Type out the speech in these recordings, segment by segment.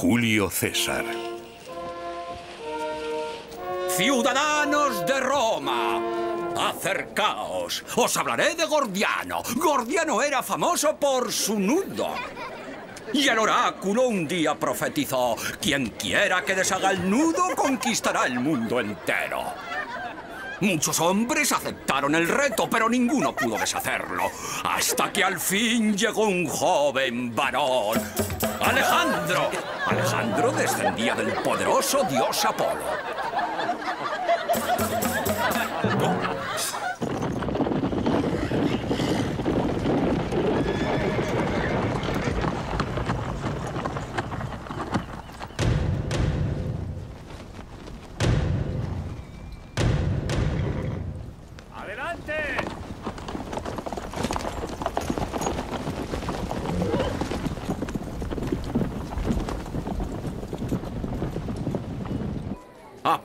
Julio César. Ciudadanos de Roma, acercaos. Os hablaré de Gordiano. Gordiano era famoso por su nudo. Y el oráculo un día profetizó, quien quiera que deshaga el nudo conquistará el mundo entero. Muchos hombres aceptaron el reto, pero ninguno pudo deshacerlo. Hasta que al fin llegó un joven varón. Alejandro. Alejandro descendía del poderoso dios Apolo.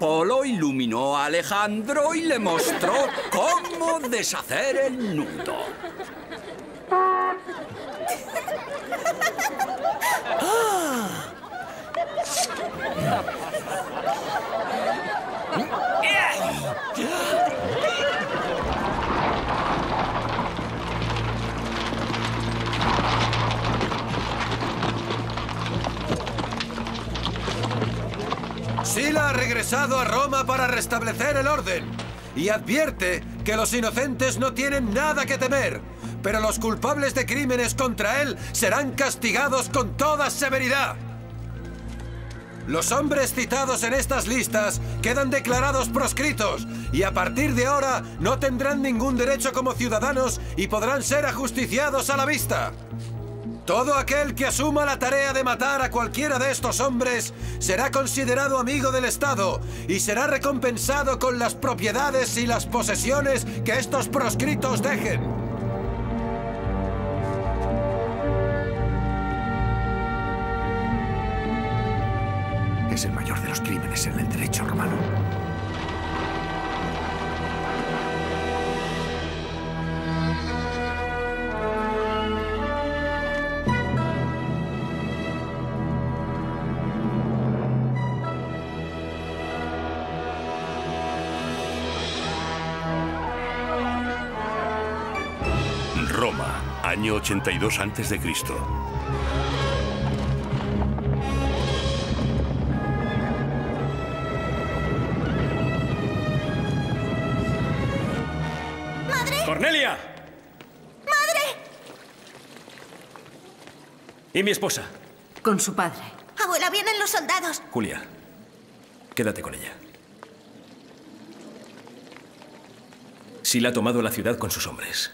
Apolo iluminó a Alejandro y le mostró cómo deshacer el nudo. A Roma para restablecer el orden y advierte que los inocentes no tienen nada que temer, pero los culpables de crímenes contra él serán castigados con toda severidad. Los hombres citados en estas listas quedan declarados proscritos y a partir de ahora no tendrán ningún derecho como ciudadanos y podrán ser ajusticiados a la vista. Todo aquel que asuma la tarea de matar a cualquiera de estos hombres será considerado amigo del Estado y será recompensado con las propiedades y las posesiones que estos proscritos dejen. Es el mayor de los crímenes en el derecho romano. Año 82 a.C. ¡Madre! ¡Cornelia! ¡Madre! ¿Y mi esposa? Con su padre. Abuela, vienen los soldados. Julia, quédate con ella. Sila ha tomado la ciudad con sus hombres.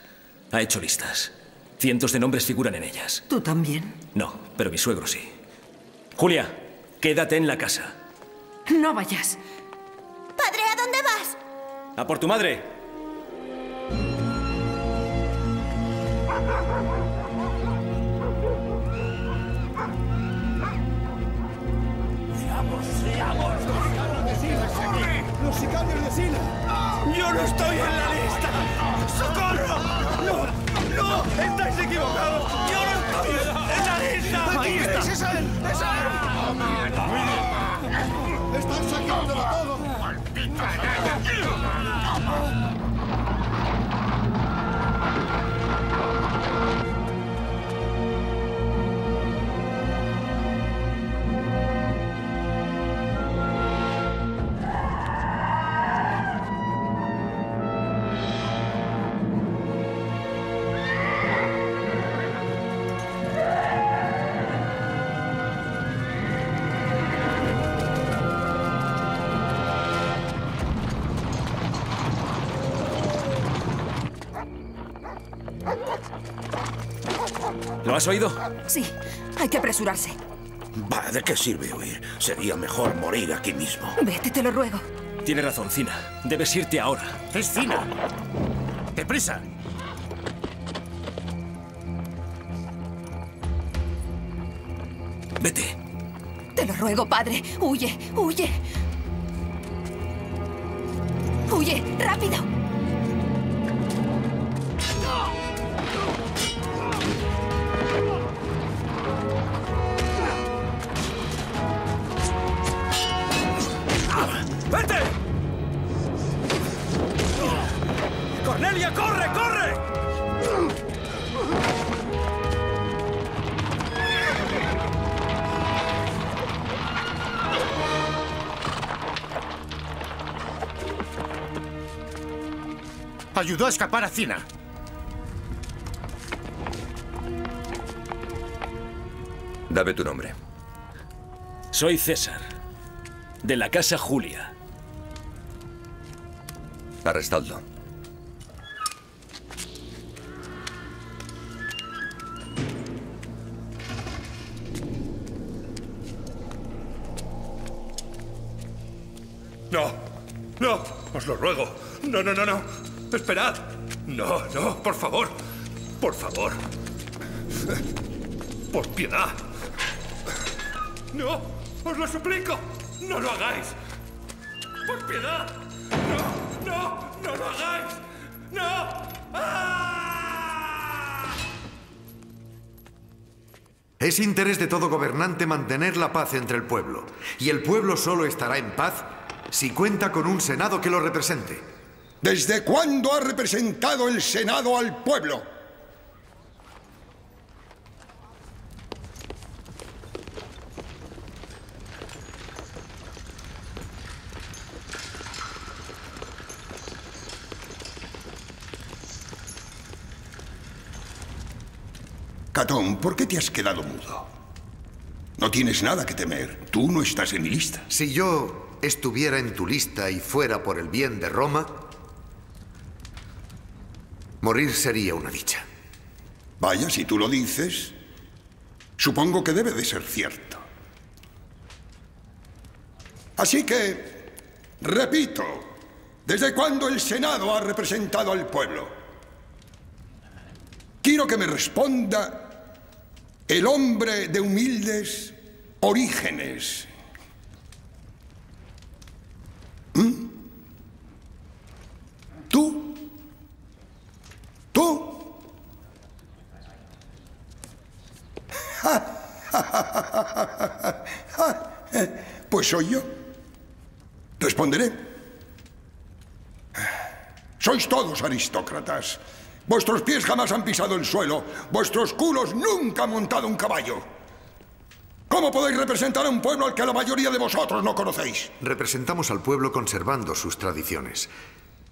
Ha hecho listas. Cientos de nombres figuran en ellas. ¿Tú también? No, pero mi suegro sí. Julia, quédate en la casa. No vayas. Padre, ¿a dónde vas? ¡A por tu madre! ¡Seamos, seamos! ¡Los sicarios de Sila! ¡Yo no estoy en la lista! ¡Socorro! ¡No! ¡No! ¡Estáis equivocados! Has oído? Sí, hay que apresurarse. Va, ¿de qué sirve huir? Sería mejor morir aquí mismo. Vete, te lo ruego. Tiene razón, Cina. Debes irte ahora. ¡Es Cina! ¡Deprisa! Vete. Te lo ruego, padre. Huye, huye. Huye, rápido. Ayudó a escapar a Cina. Dame tu nombre. Soy César, de la Casa Julia. Arrestadlo. No, no, os lo ruego. No, no, no, no. Esperad. No, no, por favor. Por favor. Por piedad. No, os lo suplico. No lo hagáis. Por piedad. No, no, no lo hagáis. No. ¡Ah! Es interés de todo gobernante mantener la paz entre el pueblo. Y el pueblo solo estará en paz si cuenta con un Senado que lo represente. ¿Desde cuándo ha representado el Senado al pueblo? Catón, ¿por qué te has quedado mudo? No tienes nada que temer. Tú no estás en mi lista. Si yo estuviera en tu lista y fuera por el bien de Roma, morir sería una dicha. Vaya, si tú lo dices, supongo que debe de ser cierto. Así que, repito, ¿desde cuándo el Senado ha representado al pueblo? Quiero que me responda el hombre de humildes orígenes. ¿Mm? ¿Tú? ¿Tú? Pues soy yo. Responderé. Sois todos aristócratas. Vuestros pies jamás han pisado el suelo. Vuestros culos nunca han montado un caballo. ¿Cómo podéis representar a un pueblo al que la mayoría de vosotros no conocéis? Representamos al pueblo conservando sus tradiciones.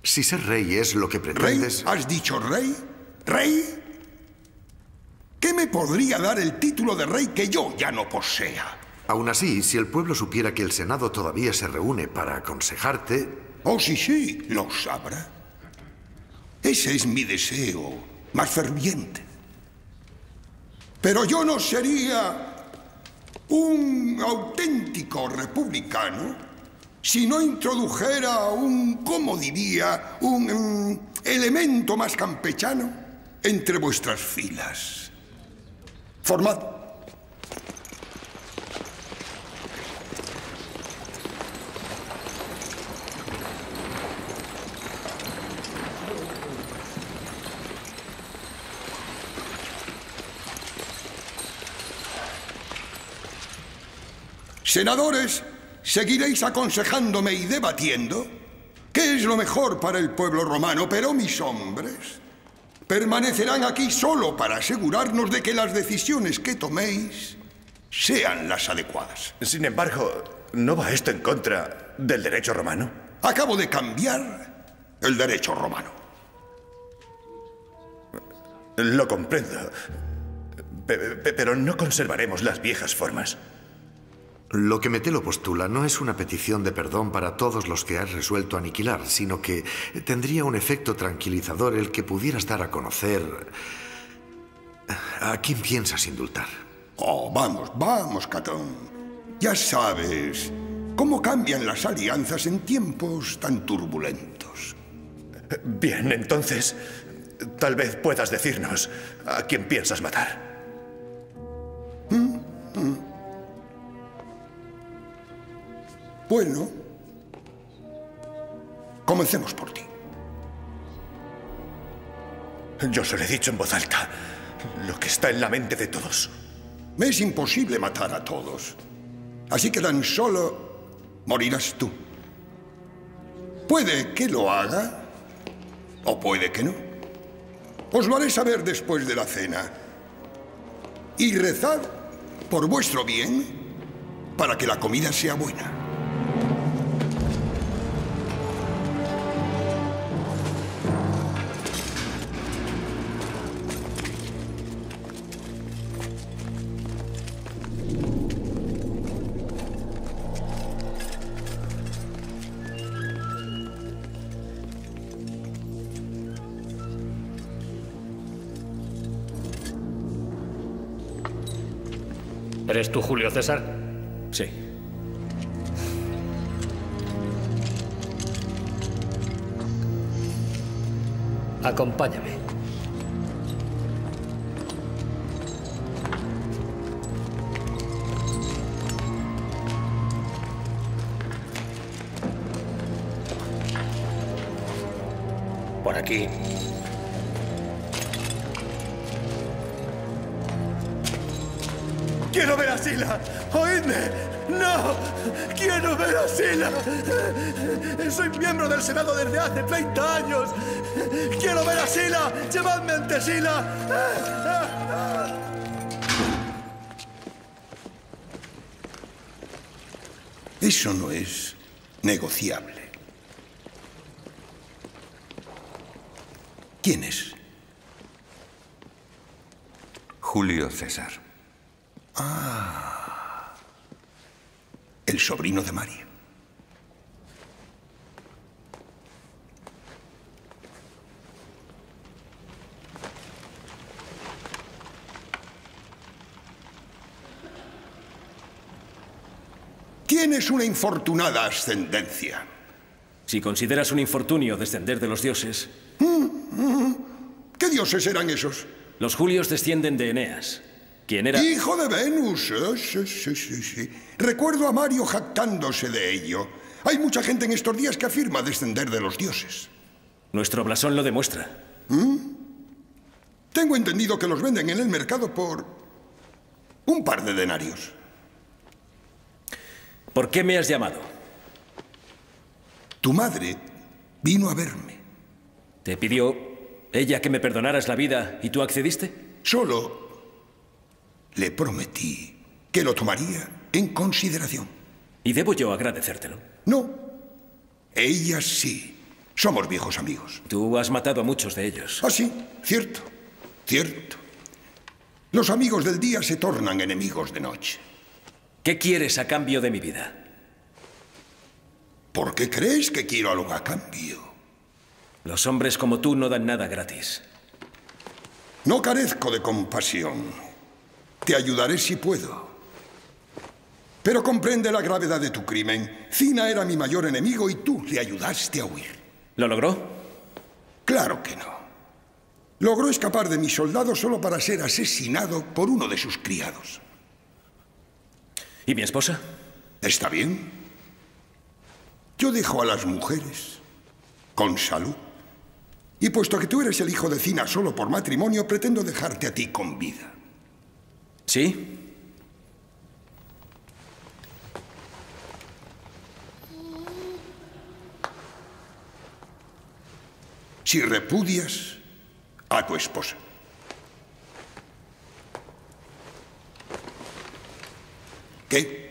Si ser rey es lo que pretendes... ¿Rey? ¿Has dicho rey? ¿Rey? ¿Qué me podría dar el título de rey que yo ya no posea? Aún así, si el pueblo supiera que el Senado todavía se reúne para aconsejarte... Oh, sí, sí, lo sabrá. Ese es mi deseo más ferviente. Pero yo no sería un auténtico republicano si no introdujera un, ¿cómo diría?, un um, elemento más campechano entre vuestras filas. Formad. Senadores, seguiréis aconsejándome y debatiendo qué es lo mejor para el pueblo romano, pero mis hombres permanecerán aquí solo para asegurarnos de que las decisiones que toméis sean las adecuadas. Sin embargo, ¿no va esto en contra del derecho romano? Acabo de cambiar el derecho romano. Lo comprendo. Pero no conservaremos las viejas formas. Lo que Metelo postula no es una petición de perdón para todos los que has resuelto aniquilar, sino que tendría un efecto tranquilizador el que pudieras dar a conocer a quién piensas indultar. Oh, vamos, vamos, Catón. Ya sabes cómo cambian las alianzas en tiempos tan turbulentos. Bien, entonces, tal vez puedas decirnos a quién piensas matar. ¿Mm? ¿Mm? Bueno, comencemos por ti. Yo se lo he dicho en voz alta, lo que está en la mente de todos. Me es imposible matar a todos, así que tan solo morirás tú. Puede que lo haga, o puede que no. Os lo haré saber después de la cena. Y rezad por vuestro bien para que la comida sea buena. ¿Eres tú Julio César? Sí. Acompáñame. Por aquí. ¡Quiero ver a Sila! ¡Oídme! ¡No! ¡Quiero ver a Sila! Soy miembro del Senado desde hace 30 años. ¡Quiero ver a Sila! ¡Llevadme ante Sila! Eso no es negociable. ¿Quién es? Julio César. Ah. El sobrino de Mario. Tienes una infortunada ascendencia. Si consideras un infortunio descender de los dioses, ¿Qué dioses eran esos? los Julios descienden de Eneas, quien era... Hijo de Venus. Sí, sí, sí, sí. Recuerdo a Mario jactándose de ello. Hay mucha gente en estos días que afirma descender de los dioses. Nuestro blasón lo demuestra. ¿Mm? Tengo entendido que los venden en el mercado por un par de denarios. ¿Por qué me has llamado? Tu madre vino a verme. ¿Te pidió ella que me perdonaras la vida y tú accediste? Solo le prometí que lo tomaría en consideración. ¿Y debo yo agradecértelo? No. Ella sí. Somos viejos amigos. Tú has matado a muchos de ellos. Ah, sí. Cierto. Cierto. Los amigos del día se tornan enemigos de noche. ¿Qué quieres a cambio de mi vida? ¿Por qué crees que quiero algo a cambio? Los hombres como tú no dan nada gratis. No carezco de compasión. Te ayudaré si puedo. Pero comprende la gravedad de tu crimen. Cina era mi mayor enemigo y tú le ayudaste a huir. ¿Lo logró? Claro que no. Logró escapar de mis soldados solo para ser asesinado por uno de sus criados. ¿Y mi esposa? ¿Está bien? Yo dejo a las mujeres con salud. Y puesto que tú eres el hijo de Cina solo por matrimonio, pretendo dejarte a ti con vida. ¿Sí? Si repudias a tu esposa. ¿Qué?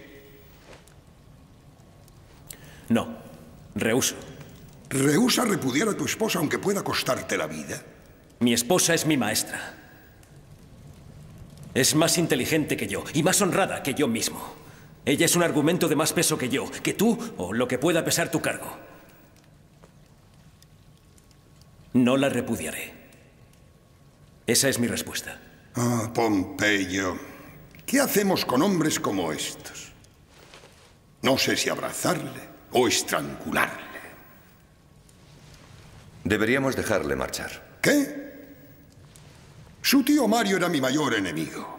No. Rehuso. ¿Rehúsa repudiar a tu esposa aunque pueda costarte la vida? Mi esposa es mi maestra. Es más inteligente que yo y más honrada que yo mismo. Ella es un argumento de más peso que yo, que tú o lo que pueda pesar tu cargo. No la repudiaré. Esa es mi respuesta. Ah, Pompeyo. ¿Qué hacemos con hombres como estos? No sé si abrazarle o estrangularle. Deberíamos dejarle marchar. ¿Qué? Su tío Mario era mi mayor enemigo.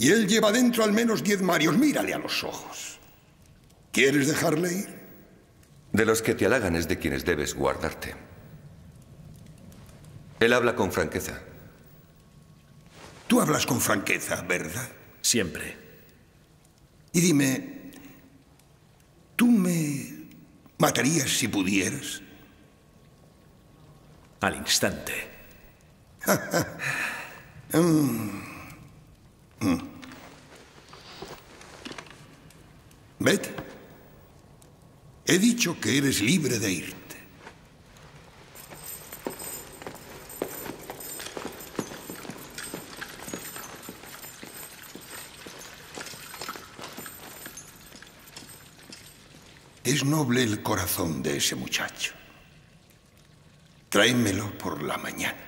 Y él lleva dentro al menos diez Marios. Mírale a los ojos. ¿Quieres dejarle ir? De los que te halagan es de quienes debes guardarte. Él habla con franqueza. Tú hablas con franqueza, ¿verdad? Siempre. Y dime, ¿tú me matarías si pudieras? Al instante. Mm. Mm. Vete. He dicho que eres libre de irte. Es noble el corazón de ese muchacho. Tráemelo por la mañana.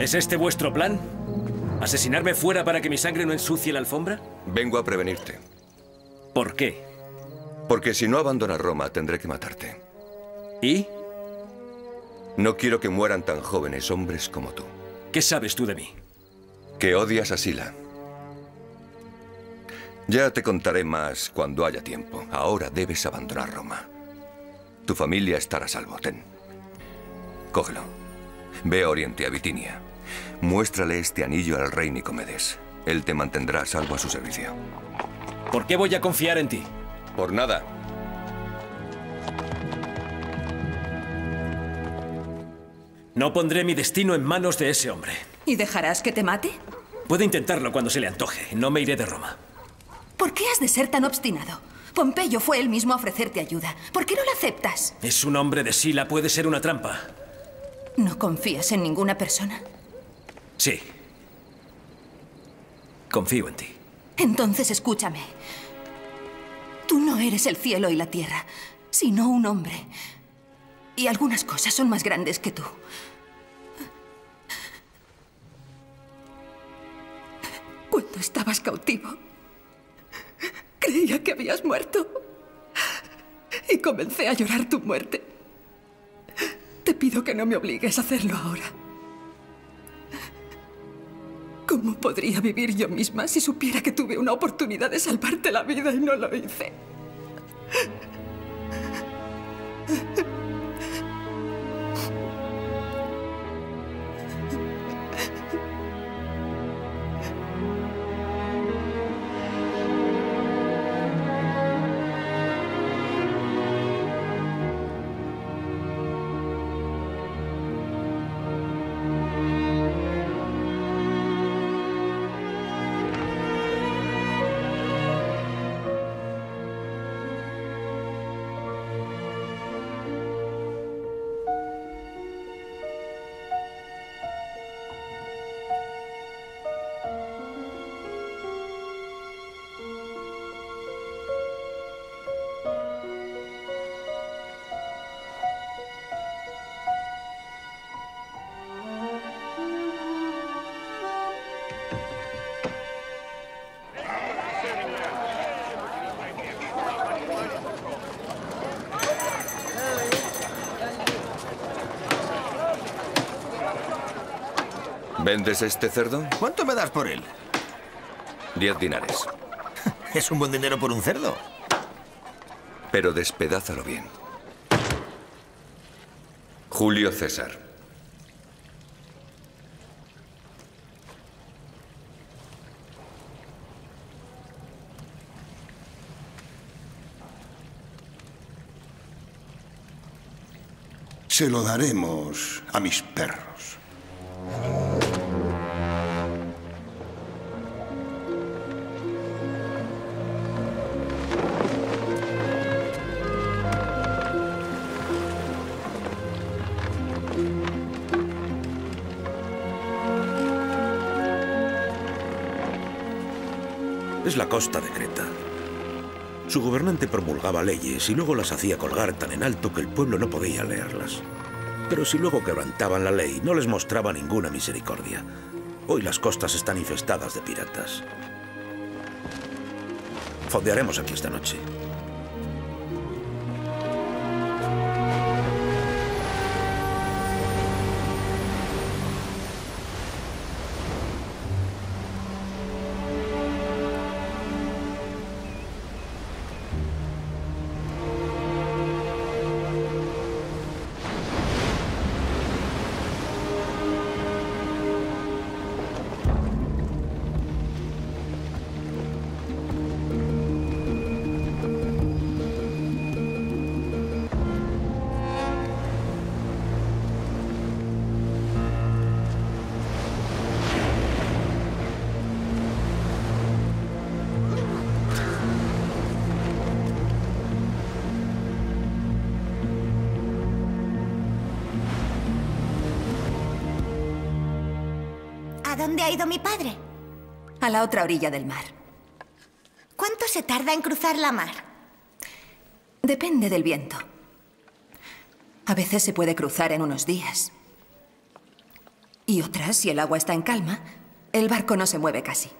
¿Es este vuestro plan? ¿Asesinarme fuera para que mi sangre no ensucie la alfombra? Vengo a prevenirte. ¿Por qué? Porque si no abandonas Roma, tendré que matarte. ¿Y? No quiero que mueran tan jóvenes hombres como tú. ¿Qué sabes tú de mí? Que odias a Sila. Ya te contaré más cuando haya tiempo. Ahora debes abandonar Roma. Tu familia estará a salvo. Ten. Cógelo. Ve a Oriente, a Bitinia. Muéstrale este anillo al rey Nicomedes. Él te mantendrá a salvo a su servicio. ¿Por qué voy a confiar en ti? Por nada. No pondré mi destino en manos de ese hombre. ¿Y dejarás que te mate? Puede intentarlo cuando se le antoje. No me iré de Roma. ¿Por qué has de ser tan obstinado? Pompeyo fue él mismo a ofrecerte ayuda. ¿Por qué no la aceptas? Es un hombre de Sila. Puede ser una trampa. ¿No confías en ninguna persona? Sí. Confío en ti. Entonces escúchame. Tú no eres el cielo y la tierra, sino un hombre. Y algunas cosas son más grandes que tú. Cuando estabas cautivo, creía que habías muerto. Y comencé a llorar tu muerte. Te pido que no me obligues a hacerlo ahora. ¿Cómo podría vivir yo misma si supiera que tuve una oportunidad de salvarte la vida y no lo hice? ¿Vendes este cerdo? ¿Cuánto me das por él? Diez dinares. Es un buen dinero por un cerdo. Pero despedázalo bien. Julio César. Se lo daremos a mis perros. Es la costa de Creta. Su gobernante promulgaba leyes y luego las hacía colgar tan en alto que el pueblo no podía leerlas. Pero si luego quebrantaban la ley, no les mostraba ninguna misericordia. Hoy las costas están infestadas de piratas. Fondearemos aquí esta noche. Otra orilla del mar. ¿Cuánto se tarda en cruzar la mar? Depende del viento. A veces se puede cruzar en unos días. Y otras, si el agua está en calma, el barco no se mueve casi.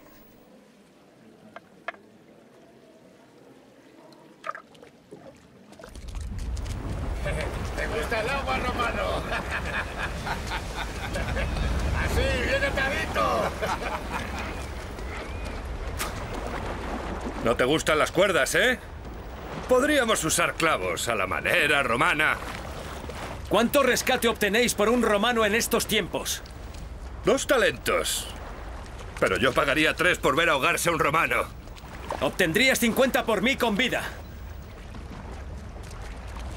¿Te gusta el agua, Romano? Así, bien atadito. No te gustan las cuerdas, ¿eh? Podríamos usar clavos a la manera romana. ¿Cuánto rescate obtenéis por un romano en estos tiempos? Dos talentos. Pero yo pagaría tres por ver ahogarse a un romano. Obtendrías 50 por mí con vida.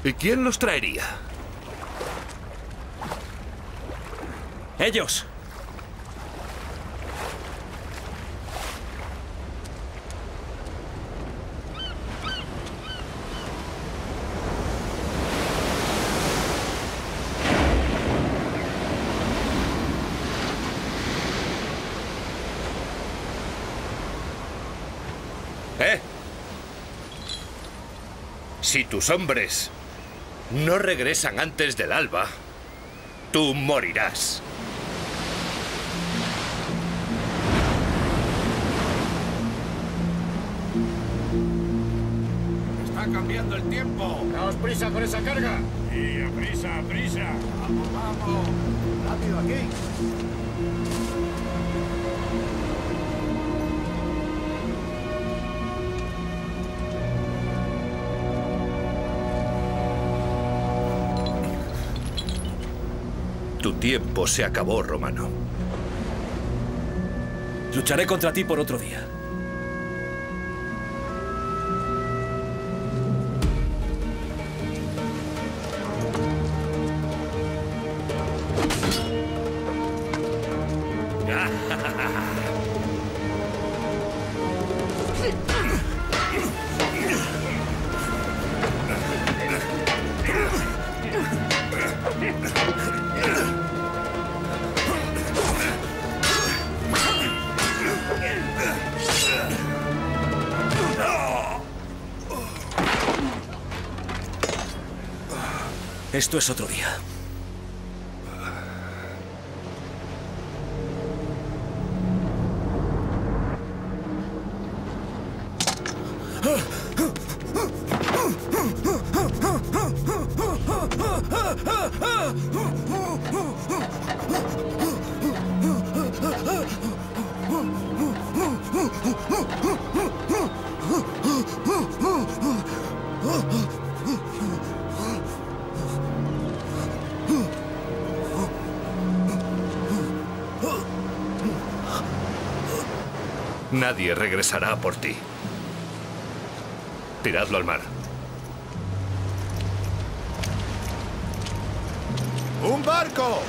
¿Y quién los traería? Ellos. ¿Eh? Si tus hombres no regresan antes del alba, tú morirás. Está cambiando el tiempo. Daos prisa con esa carga. Sí, a prisa, a prisa. Vamos, vamos. Rápido aquí. Tiempo se acabó, Romano. Lucharé contra ti por otro día. Esto es otro día. Nadie regresará por ti. Tiradlo al mar. ¡Un barco!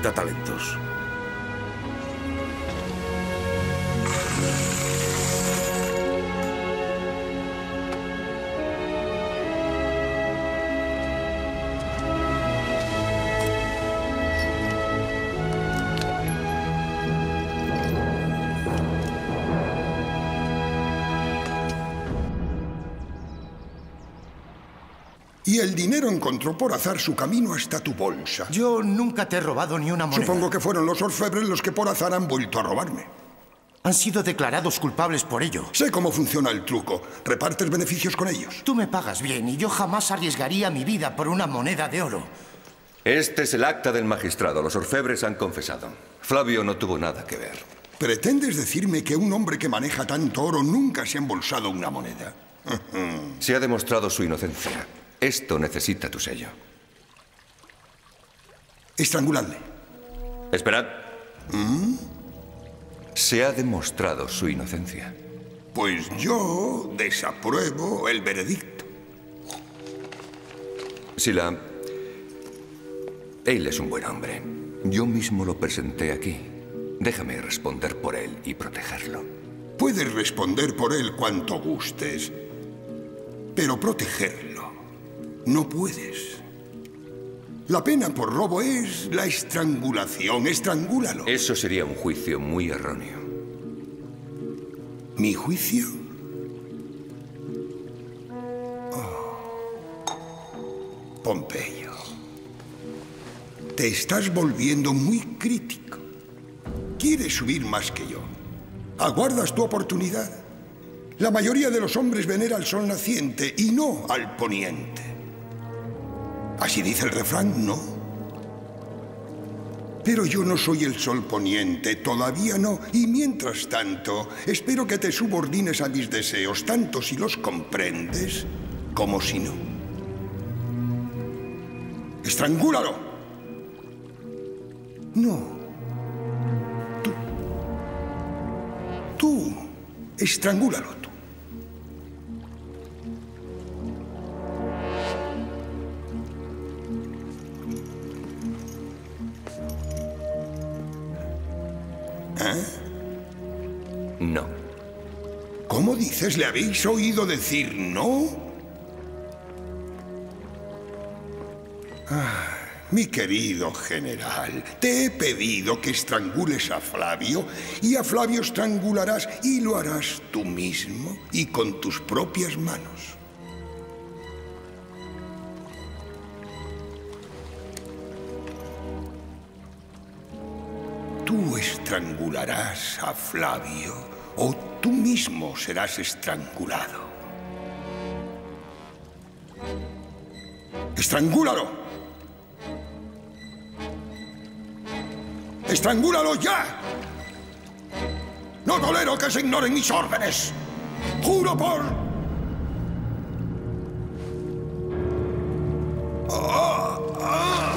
Cincuenta talentos. Y el dinero encontró por azar su camino hasta tu bolsa. Yo nunca te he robado ni una moneda. Supongo que fueron los orfebres los que por azar han vuelto a robarme. Han sido declarados culpables por ello. Sé cómo funciona el truco. Repartes beneficios con ellos. Tú me pagas bien y yo jamás arriesgaría mi vida por una moneda de oro. Este es el acta del magistrado. Los orfebres han confesado. Flavio no tuvo nada que ver. ¿Pretendes decirme que un hombre que maneja tanto oro nunca se ha embolsado una moneda? Se ha demostrado su inocencia. Esto necesita tu sello. Estranguladle. Esperad. Se ha demostrado su inocencia. Pues yo desapruebo el veredicto. Sila, él es un buen hombre. Yo mismo lo presenté aquí. Déjame responder por él y protegerlo. Puedes responder por él cuanto gustes, pero protegerlo no puedes. La pena por robo es la estrangulación. Estrangúlalo. Eso sería un juicio muy erróneo. ¿Mi juicio? Oh. Pompeyo. Te estás volviendo muy crítico. Quieres subir más que yo. Aguardas tu oportunidad. La mayoría de los hombres venera al sol naciente y no al poniente. Así dice el refrán, ¿no? Pero yo no soy el sol poniente, todavía no. Y mientras tanto, espero que te subordines a mis deseos, tanto si los comprendes como si no. ¡Estrangúlalo! No. Tú. Tú. Estrangúlalo ¿Le habéis oído decir no? Ah, mi querido general, te he pedido que estrangules a Flavio y a Flavio estrangularás y lo harás tú mismo y con tus propias manos. Tú estrangularás a Flavio o tú mismo serás estrangulado. ¡Estrangúlalo! ¡Estrangúlalo ya! No tolero que se ignoren mis órdenes. Juro por... Ah, ah.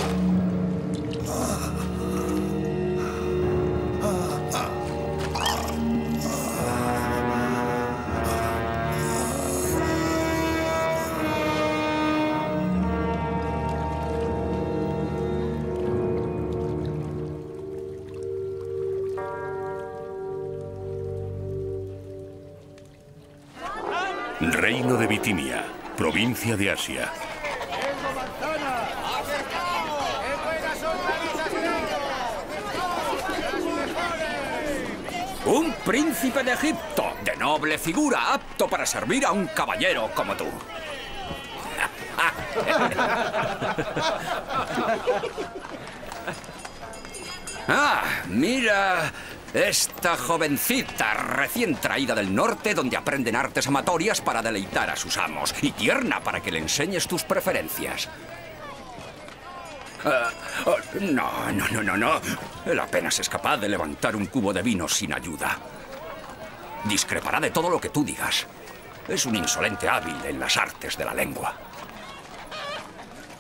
De Asia. Un príncipe de Egipto, de noble figura, apto para servir a un caballero como tú. Ah, mira esta jovencita recién traída del norte donde aprenden artes amatorias para deleitar a sus amos y tierna para que le enseñes tus preferencias. Ah, oh, no, no, no, no, no. Él apenas es capaz de levantar un cubo de vino sin ayuda. Discrepará de todo lo que tú digas. Es un insolente hábil en las artes de la lengua.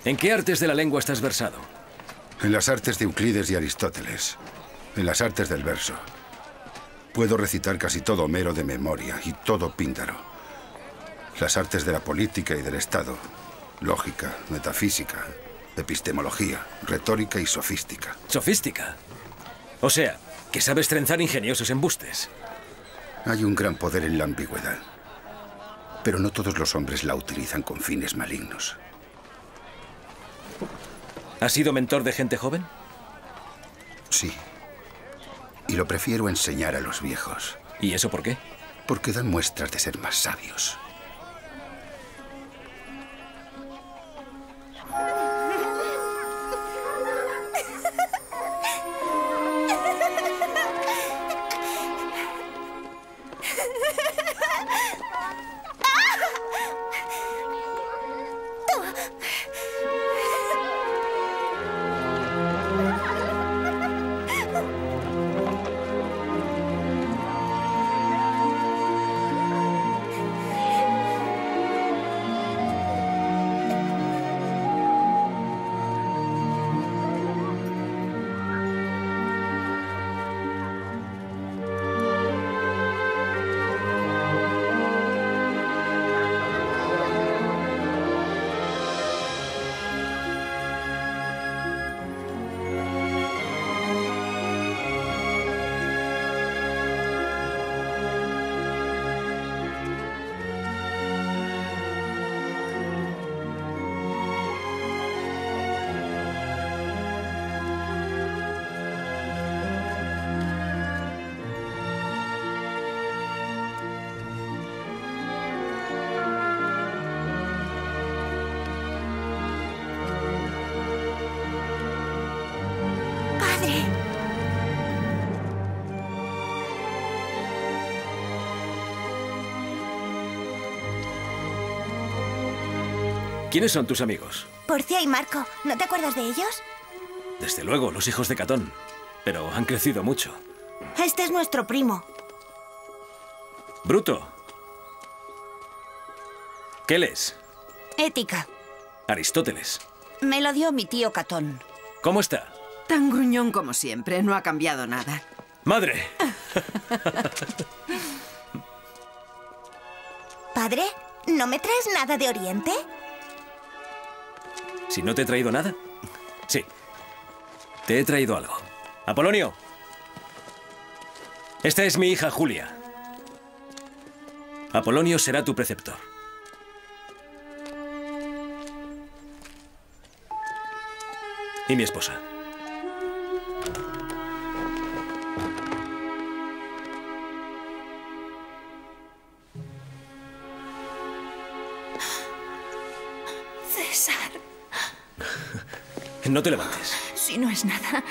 ¿En qué artes de la lengua estás versado? En las artes de Euclides y Aristóteles. En las artes del verso. Puedo recitar casi todo Homero de memoria y todo Píndaro. Las artes de la política y del Estado. Lógica, metafísica, epistemología, retórica y sofística. ¿Sofística? O sea, que sabes trenzar ingeniosos embustes. Hay un gran poder en la ambigüedad. Pero no todos los hombres la utilizan con fines malignos. ¿Has sido mentor de gente joven? Sí. Y lo prefiero enseñar a los viejos. ¿Y eso por qué? Porque dan muestras de ser más sabios. ¿Quiénes son tus amigos? Porcia y Marco, ¿no te acuerdas de ellos? Desde luego, los hijos de Catón. Pero han crecido mucho. Este es nuestro primo. Bruto. ¿Qué lees? Ética. Aristóteles. Me lo dio mi tío Catón. ¿Cómo está? Tan gruñón como siempre, no ha cambiado nada. ¡Madre! Padre, ¿no me traes nada de Oriente? ¿Si no te he traído nada? Sí. Te he traído algo. Apolonio. Esta es mi hija Julia. Apolonio será tu preceptor. Y mi esposa. No te levantes. si no es nada.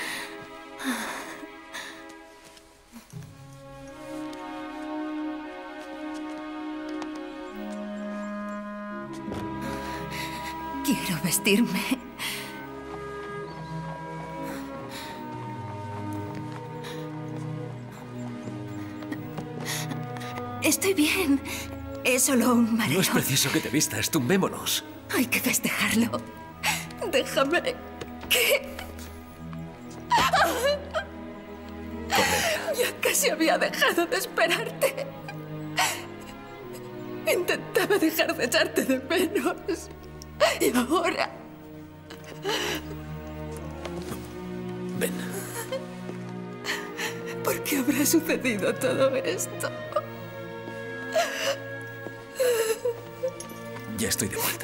Quiero vestirme. Estoy bien. Es solo un mareo. No es preciso que te vistas, tumbémonos. Hay que festejarlo. Déjame Ya casi había dejado de esperarte. Intentaba dejar de echarte de menos. Y ahora... Ven. ¿Por qué habrá sucedido todo esto? Ya estoy de vuelta,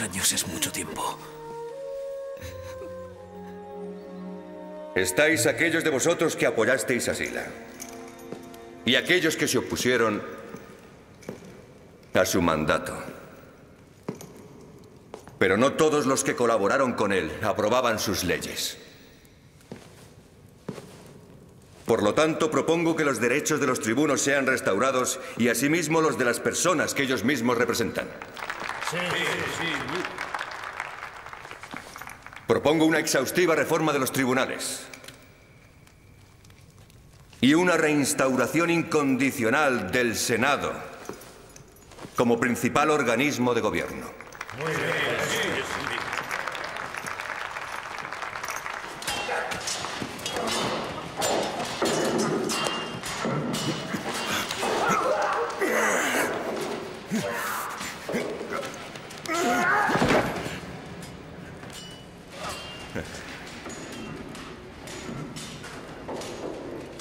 Años es mucho tiempo. Estáis aquellos de vosotros que apoyasteis a Sila. Y aquellos que se opusieron a su mandato. Pero no todos los que colaboraron con él aprobaban sus leyes. Por lo tanto, propongo que los derechos de los tribunos sean restaurados y asimismo los de las personas que ellos mismos representan. Sí, sí. Propongo una exhaustiva reforma de los tribunales y una reinstauración incondicional del Senado como principal organismo de gobierno. Muy bien.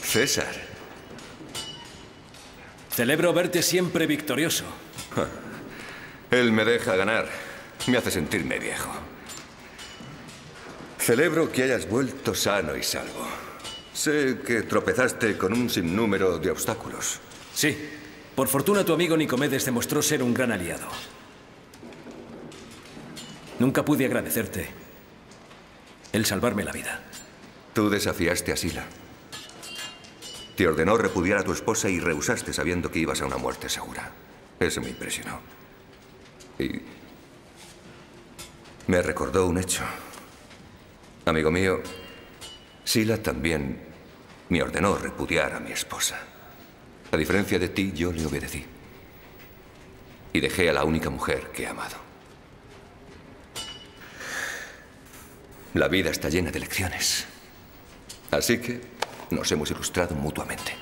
César. Celebro verte siempre victorioso. Él me deja ganar. Me hace sentirme viejo. Celebro que hayas vuelto sano y salvo. Sé que tropezaste con un sinnúmero de obstáculos. Sí. Por fortuna tu amigo Nicomedes demostró ser un gran aliado. Nunca pude agradecerte el salvarme la vida. Tú desafiaste a Sila. Te ordenó repudiar a tu esposa y rehusaste sabiendo que ibas a una muerte segura. Eso me impresionó. Y me recordó un hecho. Amigo mío, Sila también me ordenó repudiar a mi esposa. A diferencia de ti, yo le obedecí. Y dejé a la única mujer que he amado. La vida está llena de lecciones. Así que nos hemos ilustrado mutuamente.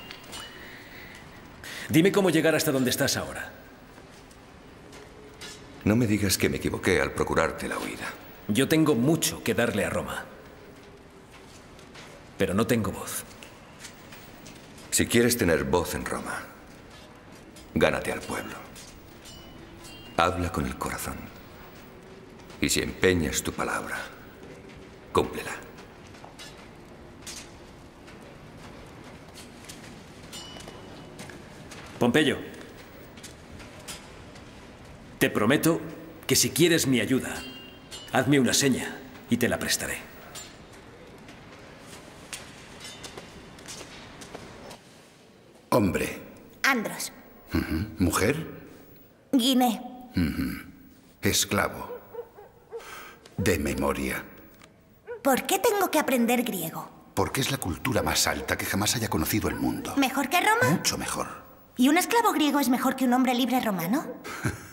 Dime cómo llegar hasta donde estás ahora. No me digas que me equivoqué al procurarte la huida. Yo tengo mucho que darle a Roma. Pero no tengo voz. Si quieres tener voz en Roma, gánate al pueblo. Habla con el corazón. Y si empeñas tu palabra, cúmplela. Pompeyo, te prometo que si quieres mi ayuda, Hazme una seña y te la prestaré. Hombre. Andros. Mujer. Guiné. Esclavo. De memoria. ¿Por qué tengo que aprender griego? Porque es la cultura más alta que jamás haya conocido el mundo. ¿Mejor que Roma? Mucho mejor. ¿Y un esclavo griego es mejor que un hombre libre romano?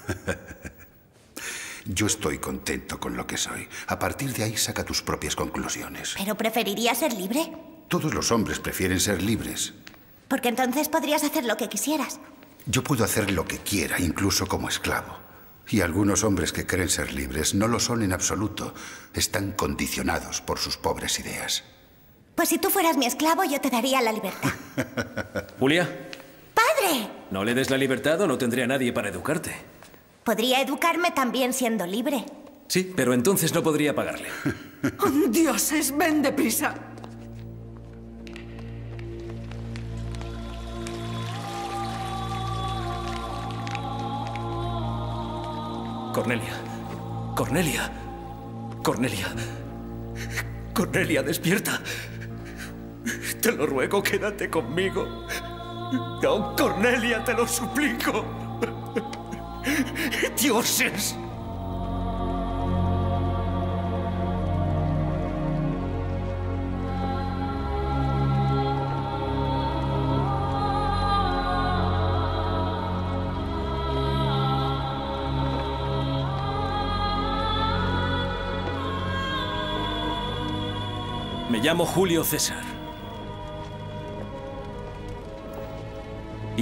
Yo estoy contento con lo que soy. A partir de ahí saca tus propias conclusiones. ¿Pero preferiría ser libre? Todos los hombres prefieren ser libres. Porque entonces podrías hacer lo que quisieras. Yo puedo hacer lo que quiera, incluso como esclavo. Y algunos hombres que creen ser libres no lo son en absoluto. Están condicionados por sus pobres ideas. Pues si tú fueras mi esclavo, yo te daría la libertad. Julia, ¡Padre! no le des la libertad o no tendría nadie para educarte. Podría educarme también siendo libre. Sí, pero entonces no podría pagarle. Oh, dioses, ven deprisa. Cornelia. Cornelia. Cornelia. Cornelia, despierta. Te lo ruego, quédate conmigo. No, Cornelia, te lo suplico. Dioses. Me llamo Julio César.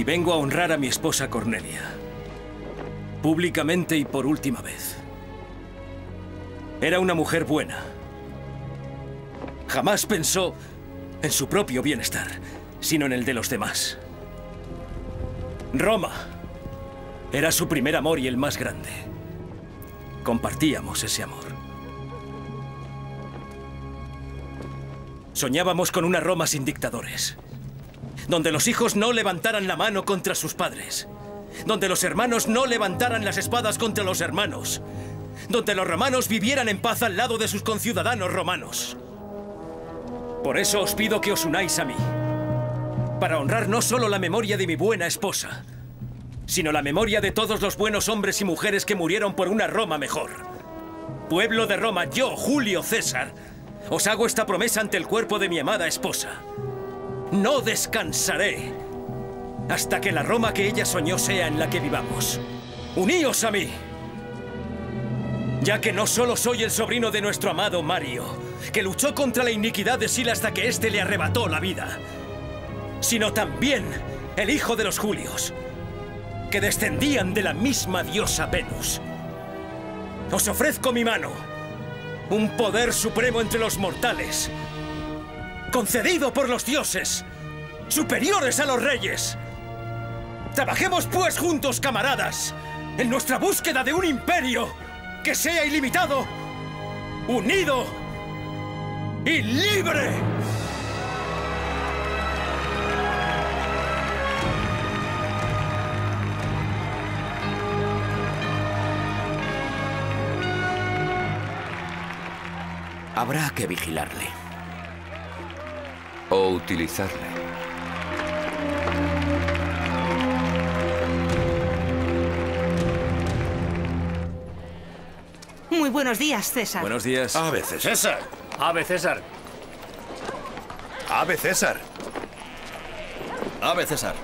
Vengo a honrar a mi esposa Cornelia. Públicamente y por última vez. Era una mujer buena. Jamás pensó en su propio bienestar, sino en el de los demás. Roma era su primer amor y el más grande. Compartíamos ese amor. Soñábamos con una Roma sin dictadores, donde los hijos no levantaran la mano contra sus padres, donde los hermanos no levantaran las espadas contra los hermanos, donde los romanos vivieran en paz al lado de sus conciudadanos romanos. Por eso os pido que os unáis a mí, para honrar no solo la memoria de mi buena esposa, sino la memoria de todos los buenos hombres y mujeres que murieron por una Roma mejor. Pueblo de Roma, yo, Julio César, os hago esta promesa ante el cuerpo de mi amada esposa. No descansaré hasta que la Roma que ella soñó sea en la que vivamos. Uníos a mí. Ya que no solo soy el sobrino de nuestro amado Mario, que luchó contra la iniquidad de Sila hasta que éste le arrebató la vida, sino también el hijo de los Julios, que descendían de la misma diosa Venus. Os ofrezco mi mano, un poder supremo entre los mortales, concedido por los dioses, superiores a los reyes. Trabajemos pues juntos, camaradas, en nuestra búsqueda de un imperio que sea ilimitado, unido y libre. Habrá que vigilarle. O utilizarle. Muy buenos días, César. Buenos días. A veces. César. Ave César. Ave César. Ave César.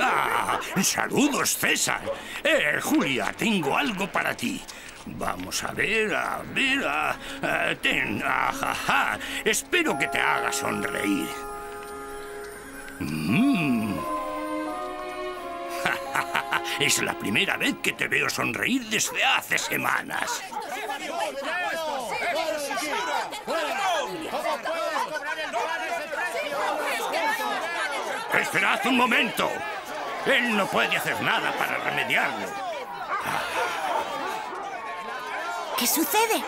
Ah, saludos, César. Eh, Julia, tengo algo para ti. Vamos a ver, a ver, a, ten. Espero que te haga sonreír. Mm. es la primera vez que te veo sonreír desde hace semanas. Esperad un momento. Él no puede hacer nada para remediarlo. ¿Qué sucede?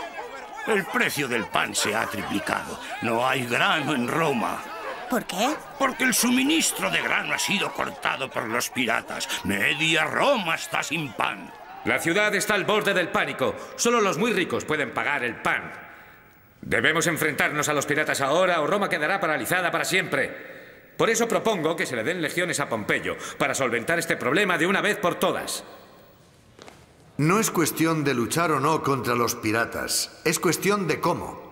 El precio del pan se ha triplicado. No hay grano en Roma. ¿Por qué? Porque el suministro de grano ha sido cortado por los piratas. Media Roma está sin pan. La ciudad está al borde del pánico. Solo los muy ricos pueden pagar el pan. Debemos enfrentarnos a los piratas ahora o Roma quedará paralizada para siempre. Por eso propongo que se le den legiones a Pompeyo para solventar este problema de una vez por todas. No es cuestión de luchar o no contra los piratas, es cuestión de cómo.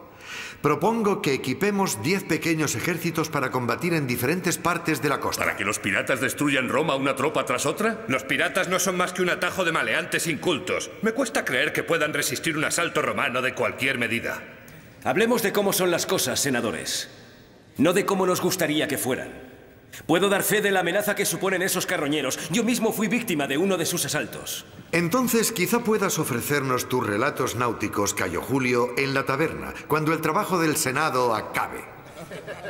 Propongo que equipemos 10 pequeños ejércitos para combatir en diferentes partes de la costa. ¿Para que los piratas destruyan Roma una tropa tras otra? Los piratas no son más que un atajo de maleantes incultos. Me cuesta creer que puedan resistir un asalto romano de cualquier medida. Hablemos de cómo son las cosas, senadores. No de cómo nos gustaría que fueran. Puedo dar fe de la amenaza que suponen esos carroñeros. Yo mismo fui víctima de uno de sus asaltos. Entonces quizá puedas ofrecernos tus relatos náuticos, Cayo Julio, en la taberna, cuando el trabajo del Senado acabe.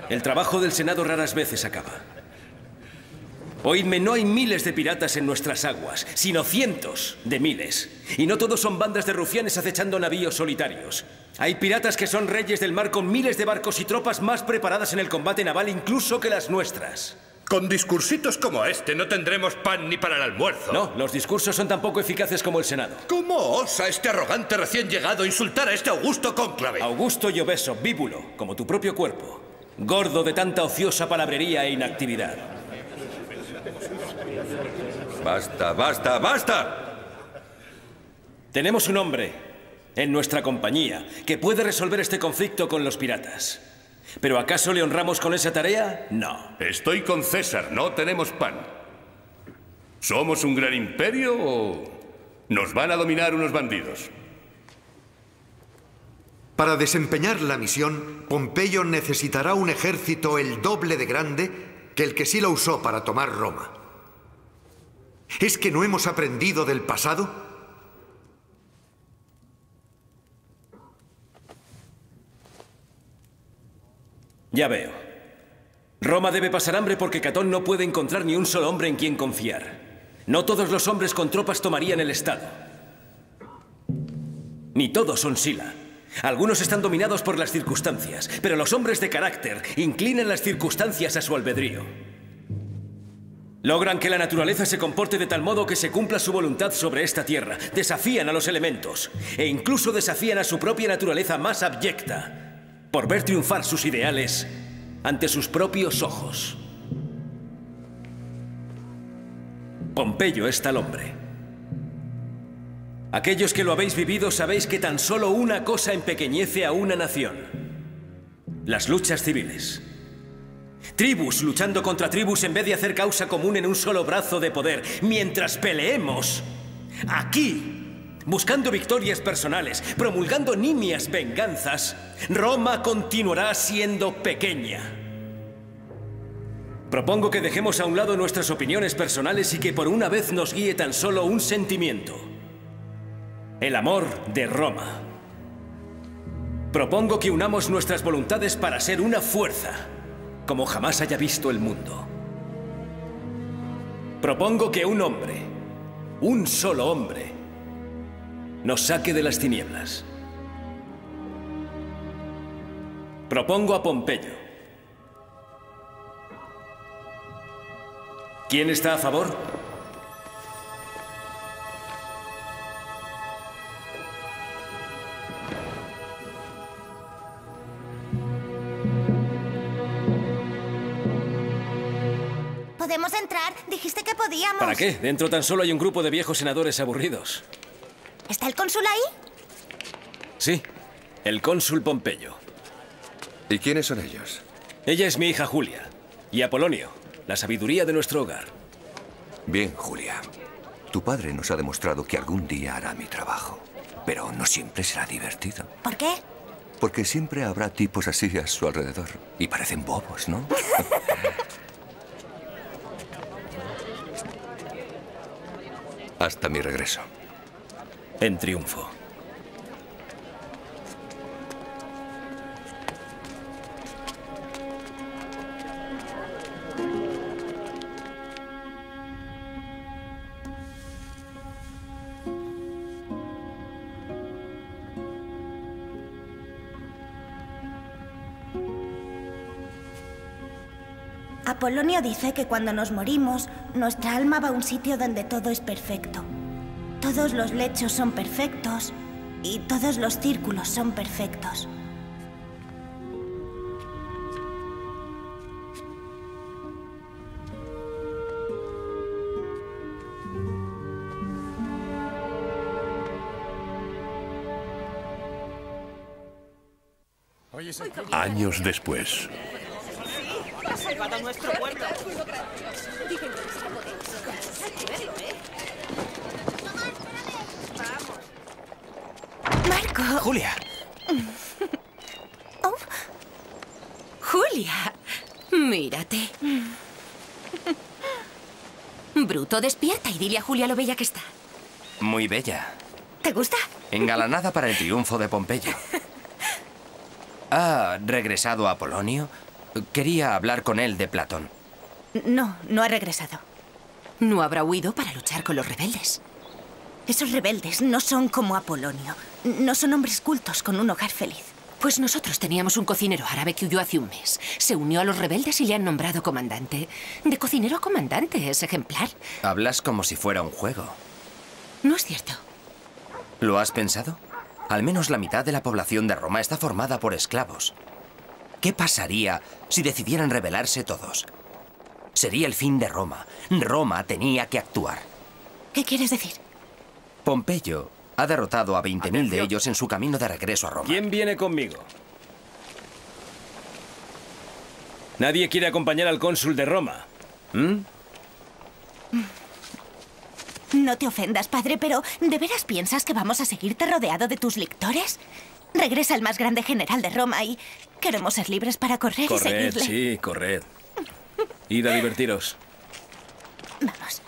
El trabajo del Senado raras veces acaba. Oídme, no hay miles de piratas en nuestras aguas, sino cientos de miles. Y no todos son bandas de rufianes acechando navíos solitarios. Hay piratas que son reyes del mar con miles de barcos y tropas más preparadas en el combate naval incluso que las nuestras. Con discursitos como este no tendremos pan ni para el almuerzo. No, los discursos son tan poco eficaces como el Senado. ¿Cómo osa este arrogante recién llegado insultar a este augusto cónclave? Augusto y obeso, víbulo, como tu propio cuerpo. Gordo de tanta ociosa palabrería e inactividad. Basta, basta, basta. Tenemos un hombre en nuestra compañía que puede resolver este conflicto con los piratas. ¿Pero acaso le honramos con esa tarea? No. Estoy con César, no tenemos pan. ¿Somos un gran imperio o nos van a dominar unos bandidos? Para desempeñar la misión, Pompeyo necesitará un ejército el doble de grande que el que sí lo usó para tomar Roma. ¿Es que no hemos aprendido del pasado? Ya veo. Roma debe pasar hambre porque Catón no puede encontrar ni un solo hombre en quien confiar. No todos los hombres con tropas tomarían el Estado. Ni todos son Sila. Algunos están dominados por las circunstancias, pero los hombres de carácter inclinan las circunstancias a su albedrío. Logran que la naturaleza se comporte de tal modo que se cumpla su voluntad sobre esta tierra. Desafían a los elementos e incluso desafían a su propia naturaleza más abyecta por ver triunfar sus ideales ante sus propios ojos. Pompeyo es tal hombre. Aquellos que lo habéis vivido sabéis que tan solo una cosa empequeñece a una nación. Las luchas civiles. Tribus luchando contra tribus en vez de hacer causa común en un solo brazo de poder. Mientras peleemos aquí buscando victorias personales, promulgando nimias venganzas, Roma continuará siendo pequeña. Propongo que dejemos a un lado nuestras opiniones personales y que por una vez nos guíe tan solo un sentimiento. El amor de Roma. Propongo que unamos nuestras voluntades para ser una fuerza, como jamás haya visto el mundo. Propongo que un hombre, un solo hombre, nos saque de las tinieblas. Propongo a Pompeyo. ¿Quién está a favor? ¿Podemos entrar? Dijiste que podíamos. ¿Para qué? Dentro tan solo hay un grupo de viejos senadores aburridos. ¿Está el cónsul ahí? Sí, el cónsul Pompeyo. ¿Y quiénes son ellos? Ella es mi hija Julia. Y Apolonio, la sabiduría de nuestro hogar. Bien, Julia. Tu padre nos ha demostrado que algún día hará mi trabajo. Pero no siempre será divertido. ¿Por qué? Porque siempre habrá tipos así a su alrededor. Y parecen bobos, ¿no? Hasta mi regreso en triunfo. Apolonio dice que cuando nos morimos, nuestra alma va a un sitio donde todo es perfecto. Todos los lechos son perfectos y todos los círculos son perfectos. Años después. Ha salvado nuestro. Marco. Julia. Oh, Julia, mírate. Bruto, despierta y dile a Julia lo bella que está. Muy bella. ¿Te gusta? Engalanada para el triunfo de Pompeyo. ¿Ha regresado a Apolonio? Quería hablar con él de Platón. No, no ha regresado. No habrá huido para luchar con los rebeldes. Esos rebeldes no son como Apolonio. No son hombres cultos con un hogar feliz. Pues nosotros teníamos un cocinero árabe que huyó hace un mes. Se unió a los rebeldes y le han nombrado comandante. De cocinero a comandante, es ejemplar. Hablas como si fuera un juego. No es cierto. ¿Lo has pensado? Al menos la mitad de la población de Roma está formada por esclavos. ¿Qué pasaría si decidieran rebelarse todos? Sería el fin de Roma. Roma tenía que actuar. ¿Qué quieres decir? Pompeyo ha derrotado a 20.000 de ellos en su camino de regreso a Roma. ¿Quién viene conmigo? Nadie quiere acompañar al cónsul de Roma. ¿Mm? No te ofendas, padre, pero ¿de veras piensas que vamos a seguirte rodeado de tus lictores? Regresa el más grande general de Roma y queremos ser libres para correr y Corred, seguirle. sí, corred. Id a divertiros. Vamos.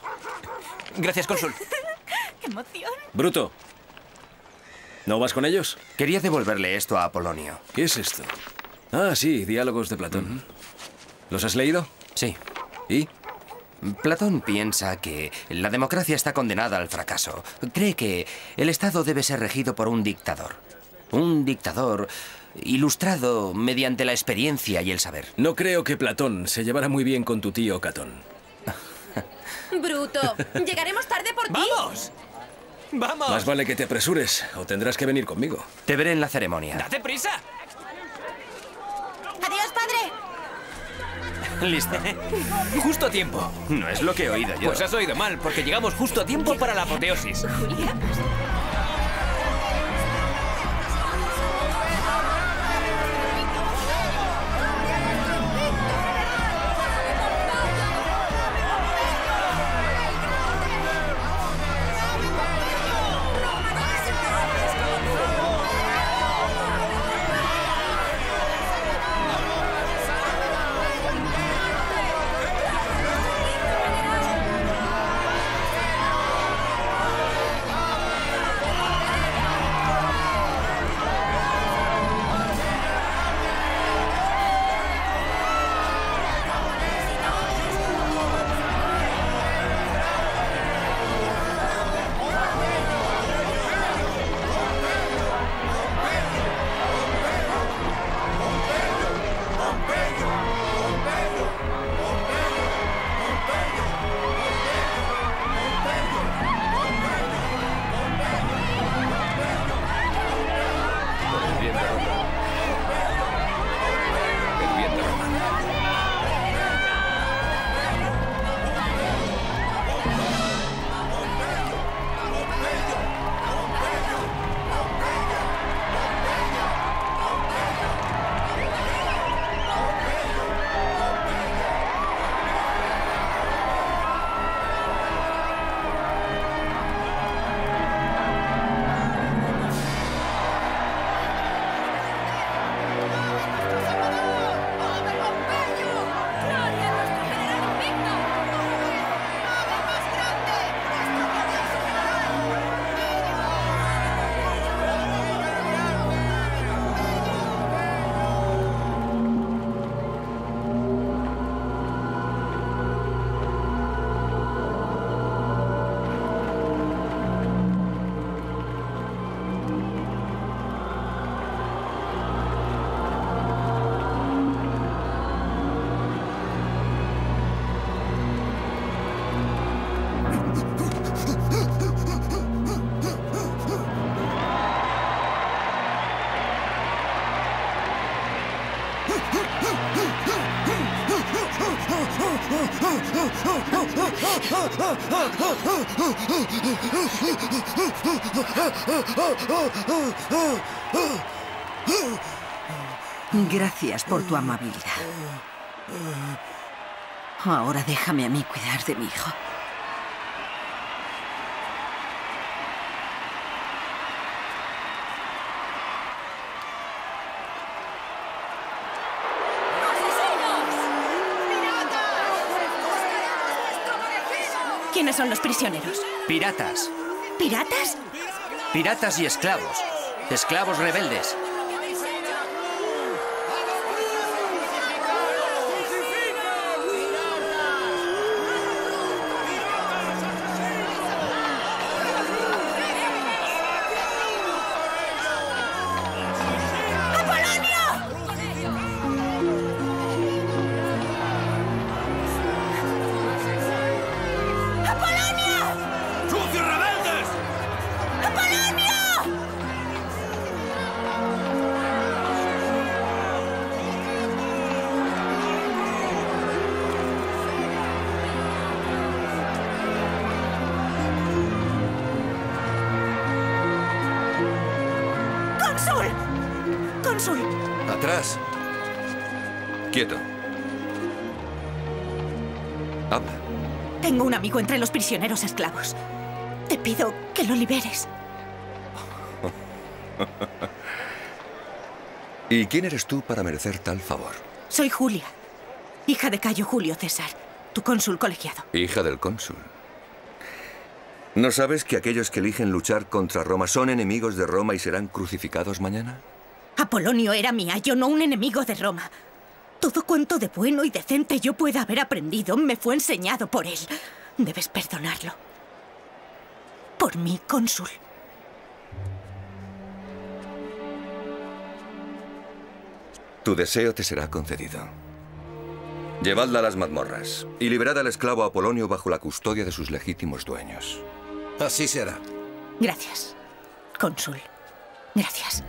Gracias, cónsul. ¡Qué emoción! Bruto. ¿No vas con ellos? Quería devolverle esto a Apolonio. ¿Qué es esto? Ah, sí, diálogos de Platón. ¿Los has leído? Sí. ¿Y? Platón piensa que la democracia está condenada al fracaso. Cree que el Estado debe ser regido por un dictador. Un dictador ilustrado mediante la experiencia y el saber. No creo que Platón se llevara muy bien con tu tío Catón. Bruto, llegaremos tarde por ti. ¡Vamos! ¡Vamos! Más vale que te apresures o tendrás que venir conmigo. Te veré en la ceremonia. ¡Date prisa! ¡Adiós, padre! Listo. Justo a tiempo. No es lo que he oído yo. Pues has oído mal, porque llegamos justo a tiempo para la apoteosis. Gracias por tu amabilidad. Ahora déjame a mí cuidar de mi hijo. ¿Quiénes son los prisioneros? Piratas. ¿Piratas? Piratas y esclavos. Esclavos rebeldes. Prisioneros esclavos. Te pido que lo liberes. ¿Y quién eres tú para merecer tal favor? Soy Julia, hija de Cayo Julio César, tu cónsul colegiado. Hija del cónsul. ¿No sabes que aquellos que eligen luchar contra Roma son enemigos de Roma y serán crucificados mañana? Apolonio era mi ayo, no un enemigo de Roma. Todo cuanto de bueno y decente yo pueda haber aprendido me fue enseñado por él. Debes perdonarlo. Por mí, cónsul. Tu deseo te será concedido. Llevadla a las mazmorras y liberad al esclavo Apolonio bajo la custodia de sus legítimos dueños. Así será. Gracias, cónsul. Gracias.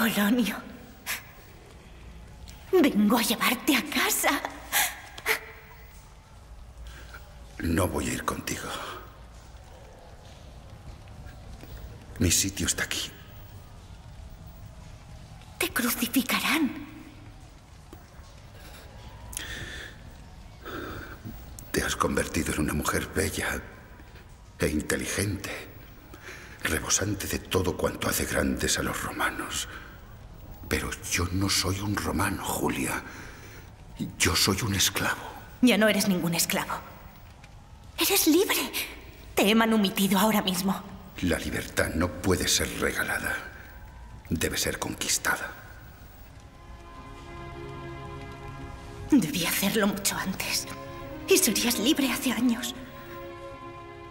Apolonio. Vengo a llevarte a casa. No voy a ir contigo. Mi sitio está aquí. Te crucificarán. Te has convertido en una mujer bella e inteligente, rebosante de todo cuanto hace grandes a los romanos. Pero yo no soy un romano, Julia. Yo soy un esclavo. Ya no eres ningún esclavo. Eres libre. Te he manumitido ahora mismo. La libertad no puede ser regalada. Debe ser conquistada. Debí hacerlo mucho antes. Y serías libre hace años.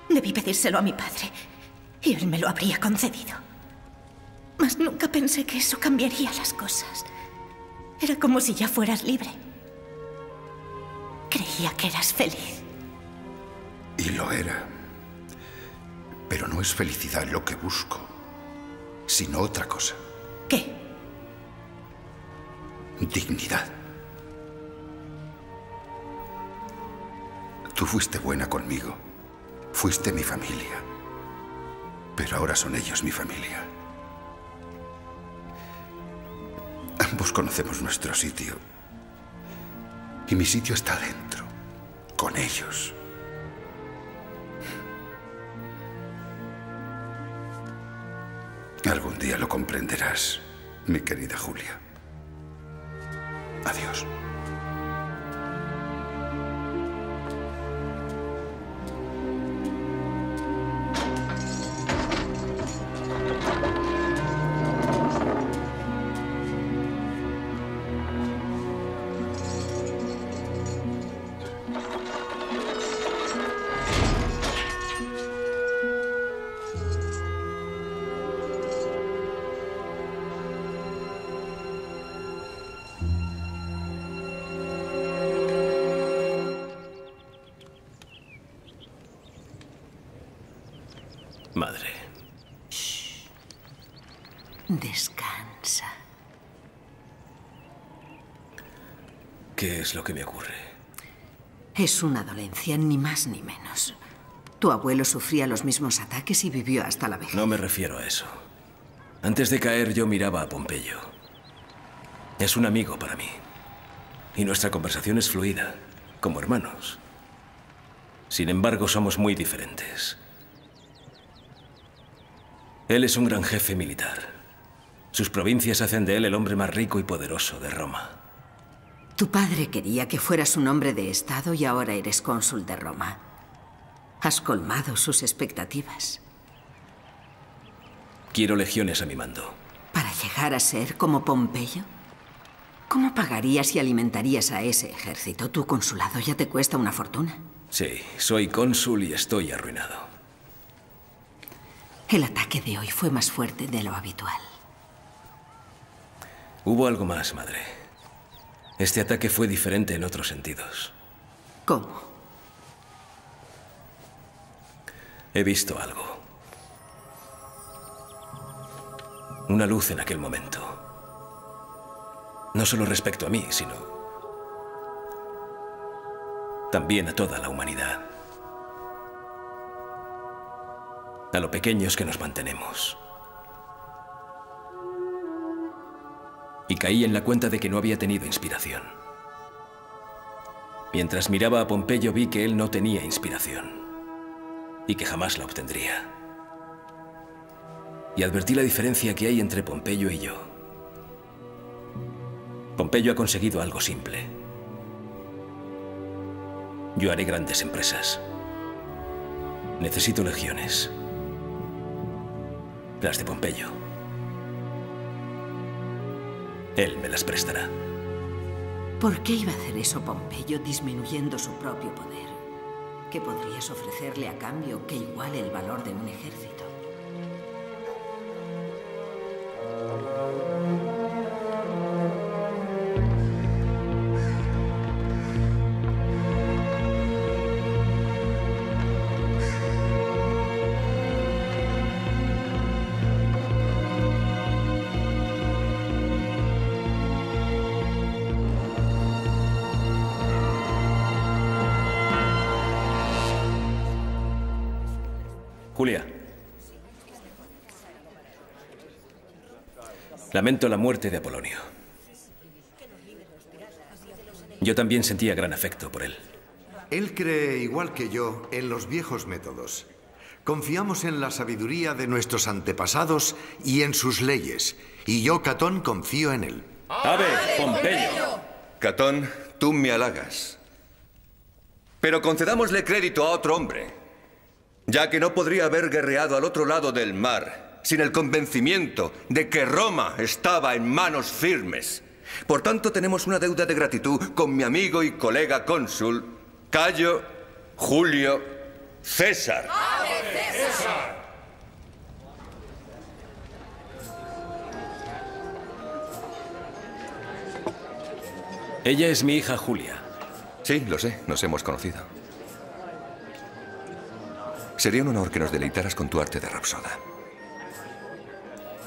Debí pedírselo a mi padre. Y él me lo habría concedido. Nunca pensé que eso cambiaría las cosas. Era como si ya fueras libre. Creía que eras feliz. Y lo era. Pero no es felicidad lo que busco, sino otra cosa. ¿Qué? Dignidad. Tú fuiste buena conmigo. Fuiste mi familia. Pero ahora son ellos mi familia. Conocemos nuestro sitio. Y mi sitio está dentro, con ellos. Algún día lo comprenderás, mi querida Julia. Adiós. Madre. Descansa. ¿Qué es lo que me ocurre? Es una dolencia, ni más ni menos. Tu abuelo sufría los mismos ataques y vivió hasta la vejez. No me refiero a eso. Antes de caer yo miraba a Pompeyo. Es un amigo para mí. Y nuestra conversación es fluida, como hermanos. Sin embargo, somos muy diferentes. Él es un gran jefe militar. Sus provincias hacen de él el hombre más rico y poderoso de Roma. Tu padre quería que fueras un hombre de Estado y ahora eres cónsul de Roma. Has colmado sus expectativas. Quiero legiones a mi mando. ¿Para llegar a ser como Pompeyo? ¿Cómo pagarías y alimentarías a ese ejército? Tu consulado ya te cuesta una fortuna. Sí, soy cónsul y estoy arruinado. El ataque de hoy fue más fuerte de lo habitual. Hubo algo más, madre. Este ataque fue diferente en otros sentidos. ¿Cómo? He visto algo. Una luz en aquel momento. No solo respecto a mí, sino también a toda la humanidad. A lo pequeños que nos mantenemos. Y caí en la cuenta de que no había tenido inspiración. Mientras miraba a Pompeyo vi que él no tenía inspiración y que jamás la obtendría. Y advertí la diferencia que hay entre Pompeyo y yo. Pompeyo ha conseguido algo simple. Yo haré grandes empresas. Necesito legiones. Las de Pompeyo. Él me las prestará. ¿Por qué iba a hacer eso Pompeyo disminuyendo su propio poder? ¿Qué podrías ofrecerle a cambio que iguale el valor de un ejército? Julia. Lamento la muerte de Apolonio. Yo también sentía gran afecto por él. Él cree, igual que yo, en los viejos métodos. Confiamos en la sabiduría de nuestros antepasados y en sus leyes. Y yo, Catón, confío en él. ¡Ave, Pompeyo! Catón, tú me halagas. Pero concedámosle crédito a otro hombre, ya que no podría haber guerreado al otro lado del mar sin el convencimiento de que Roma estaba en manos firmes. Por tanto, tenemos una deuda de gratitud con mi amigo y colega cónsul, Cayo Julio César. Ella es mi hija Julia. Sí, lo sé, nos hemos conocido. Sería un honor que nos deleitaras con tu arte de rapsoda.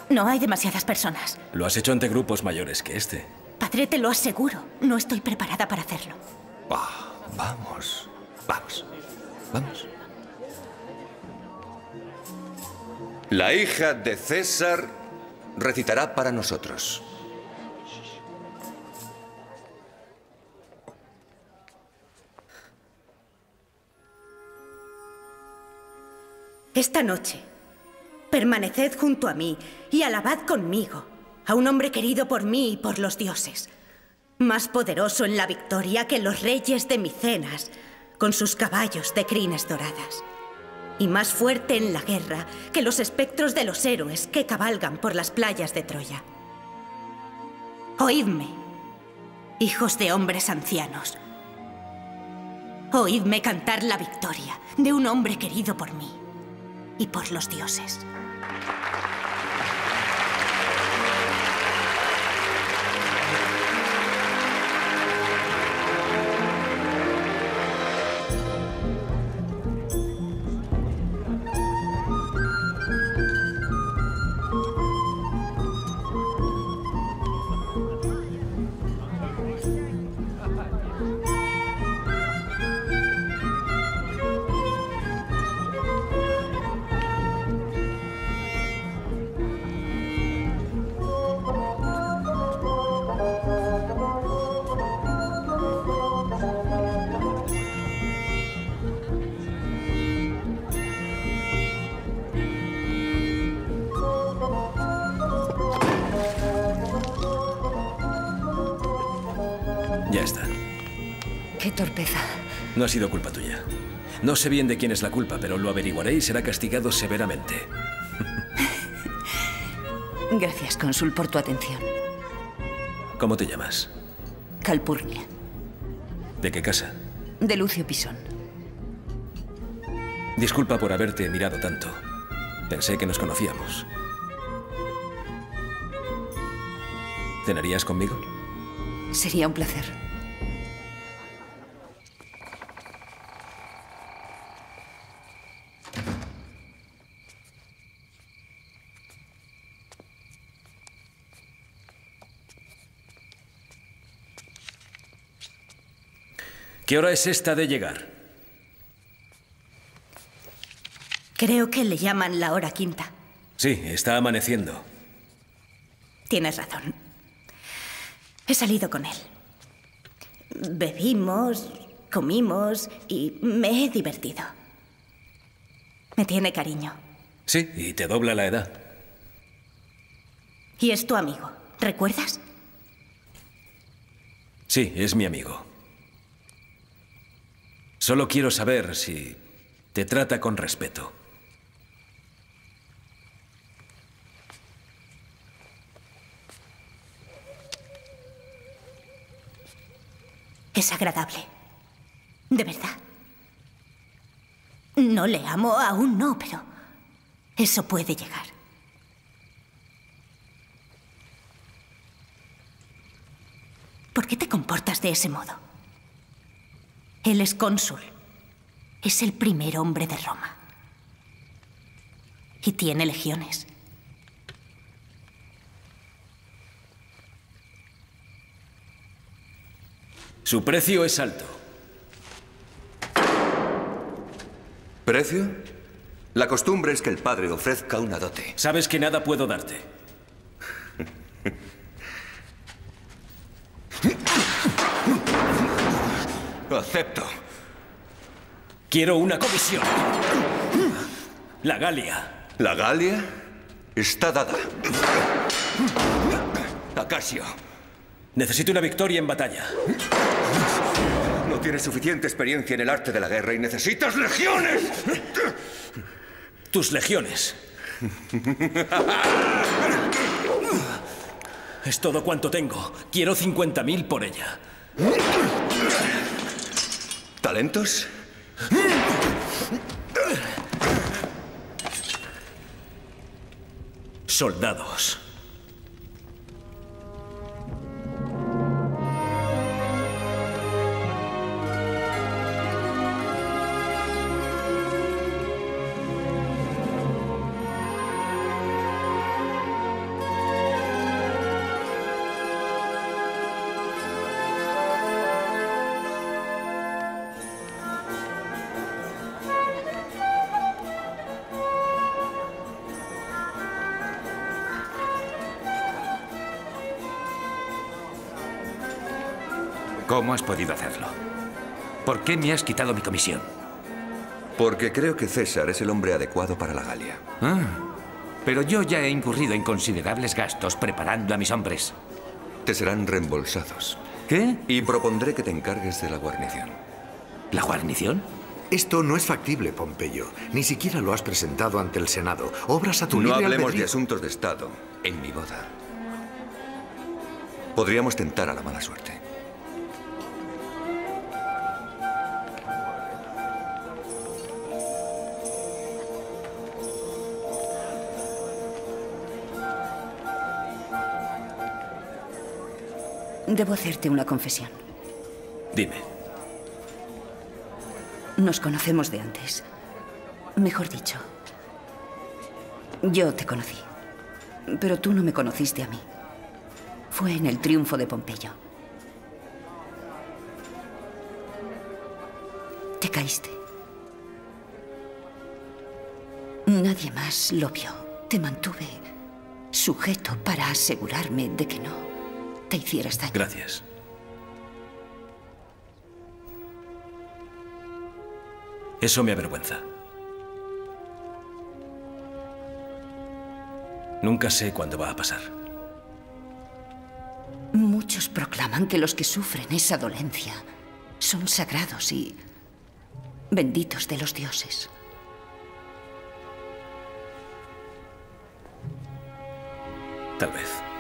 No hay demasiadas personas. Lo has hecho ante grupos mayores que este. Padre, te lo aseguro. No estoy preparada para hacerlo. Vamos, vamos, vamos. La hija de César recitará para nosotros. Esta noche, permaneced junto a mí y alabad conmigo a un hombre querido por mí y por los dioses, más poderoso en la victoria que los reyes de Micenas, con sus caballos de crines doradas, y más fuerte en la guerra que los espectros de los héroes que cabalgan por las playas de Troya. Oídme, hijos de hombres ancianos. Oídme cantar la victoria de un hombre querido por mí y por los dioses. No ha sido culpa tuya. No sé bien de quién es la culpa, pero lo averiguaré y será castigado severamente. Gracias, cónsul, por tu atención. ¿Cómo te llamas? Calpurnia, ¿De qué casa? de Lucio Pisón. Disculpa por haberte mirado tanto. Pensé que nos conocíamos. ¿Cenarías conmigo? Sería un placer. ¿Qué hora es esta de llegar? Creo que le llaman la hora quinta. Sí, está amaneciendo. Tienes razón. He salido con él. Bebimos, comimos y me he divertido. Me tiene cariño. Sí, y te dobla la edad. Y es tu amigo, ¿recuerdas? Sí, es mi amigo. Solo quiero saber si te trata con respeto. Es agradable. De verdad. No le amo, aún no, pero eso puede llegar. ¿Por qué te comportas de ese modo? Él es cónsul. Es el primer hombre de Roma. Y tiene legiones. Su precio es alto. ¿Precio? La costumbre es que el padre ofrezca una dote. Sabes que nada puedo darte. Acepto. Quiero una comisión. La Galia. ¿La Galia? Está dada. Acasio. Necesito una victoria en batalla. No tienes suficiente experiencia en el arte de la guerra y necesitas legiones. Tus legiones. Es todo cuanto tengo. Quiero 50.000 por ella. ¿Talentos? Soldados. ¿Cómo has podido hacerlo? ¿Por qué me has quitado mi comisión? Porque creo que César es el hombre adecuado para la Galia. Ah, pero yo ya he incurrido en considerables gastos preparando a mis hombres. Te serán reembolsados. ¿Qué? Y propondré que te encargues de la guarnición. ¿La guarnición? Esto no es factible, Pompeyo. Ni siquiera lo has presentado ante el Senado. Obras a tu No hablemos de asuntos de Estado en mi boda. Podríamos tentar a la mala suerte. Debo hacerte una confesión. Dime. Nos conocemos de antes. Mejor dicho, yo te conocí. Pero tú no me conociste a mí. Fue en el triunfo de Pompeyo. Te caíste. Nadie más lo vio. Te mantuve sujeto para asegurarme de que no te hicieras daño. Gracias. Eso me avergüenza. Nunca sé cuándo va a pasar. Mucho Muchos proclaman que los que sufren esa dolencia son sagrados y benditos de los dioses. Tal vez.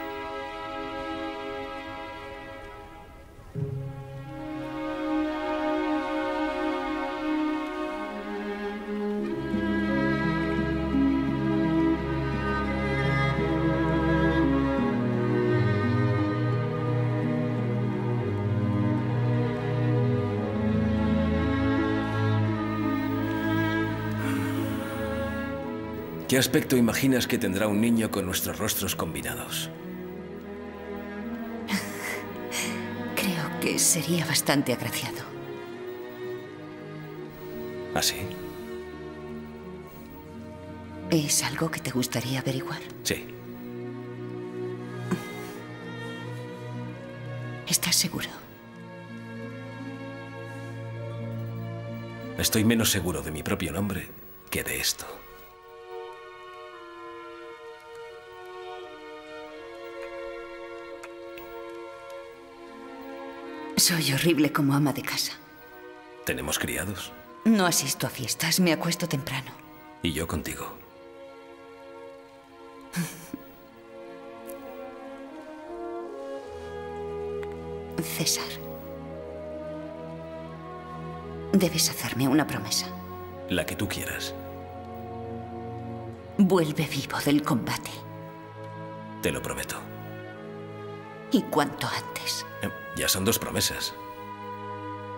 ¿Qué aspecto imaginas que tendrá un niño con nuestros rostros combinados? Creo que sería bastante agraciado. ¿Así? ¿Es algo que te gustaría averiguar? Sí. ¿Estás seguro? Estoy menos seguro de mi propio nombre que de esto. Soy horrible como ama de casa. ¿Tenemos criados? No asisto a fiestas, me acuesto temprano. Y yo contigo. César. Debes hacerme una promesa. La que tú quieras. Vuelve vivo del combate. Te lo prometo. Y cuanto antes. Eh, Ya son dos promesas.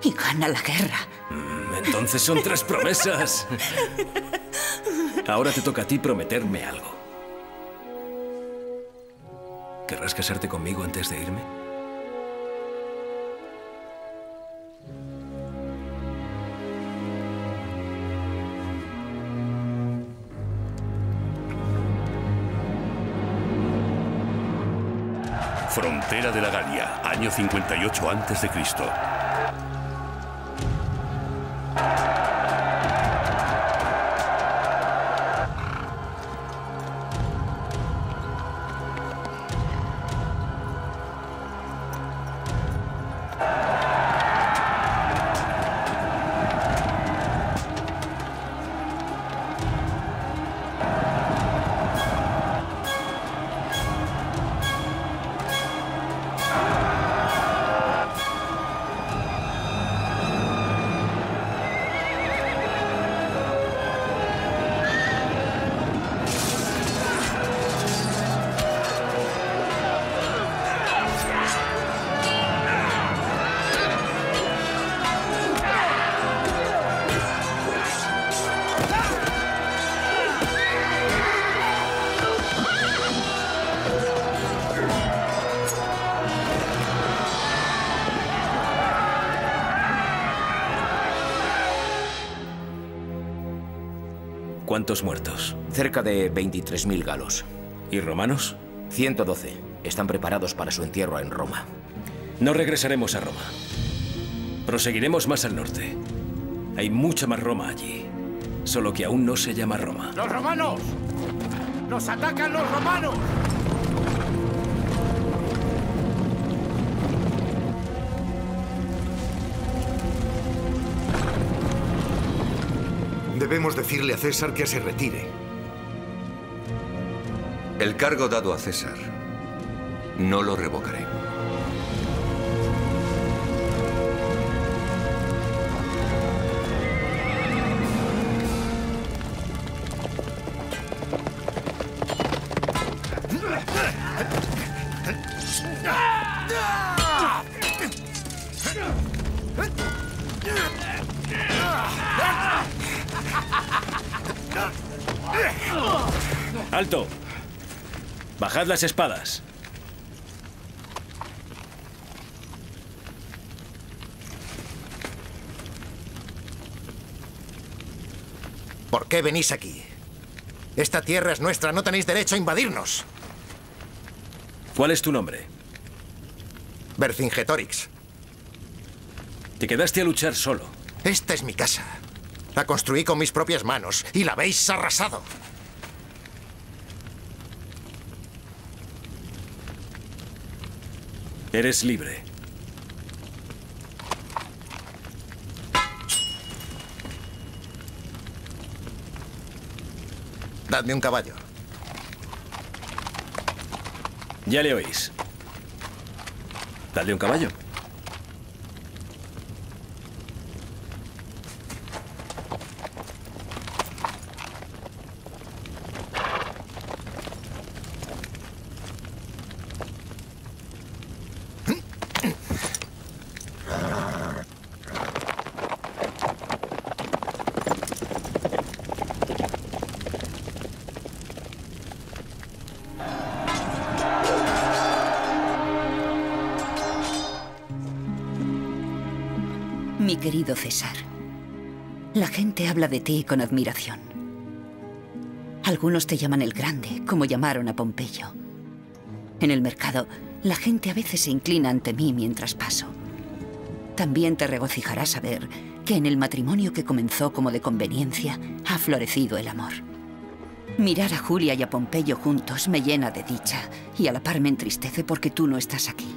Y gana la guerra. Mm, Entonces son tres promesas. Ahora te toca a ti prometerme algo. ¿Querrás casarte conmigo antes de irme? Frontera de la Galia, año 58 a.C. ¿Cuántos muertos? Cerca de 23.000 galos. ¿Y romanos? 112. Están preparados para su entierro en Roma. No regresaremos a Roma. Proseguiremos más al norte. Hay mucha más Roma allí. Solo que aún no se llama Roma. ¡Los romanos! ¡Nos atacan los romanos! Debemos decirle a César que se retire. El cargo dado a César no lo revocaré. Las espadas. ¿Por qué venís aquí? Esta tierra es nuestra, no tenéis derecho a invadirnos. ¿Cuál es tu nombre? Vercingetorix. Te quedaste a luchar solo. Esta es mi casa. La construí con mis propias manos y la habéis arrasado. Eres libre. Dadme un caballo. Ya le oís. Dale un caballo. Mi querido César, la gente habla de ti con admiración. Algunos te llaman el Grande, como llamaron a Pompeyo. En el mercado, la gente a veces se inclina ante mí mientras paso. También te regocijará saber que en el matrimonio que comenzó como de conveniencia ha florecido el amor. Mirar a Julia y a Pompeyo juntos me llena de dicha y a la par me entristece porque tú no estás aquí.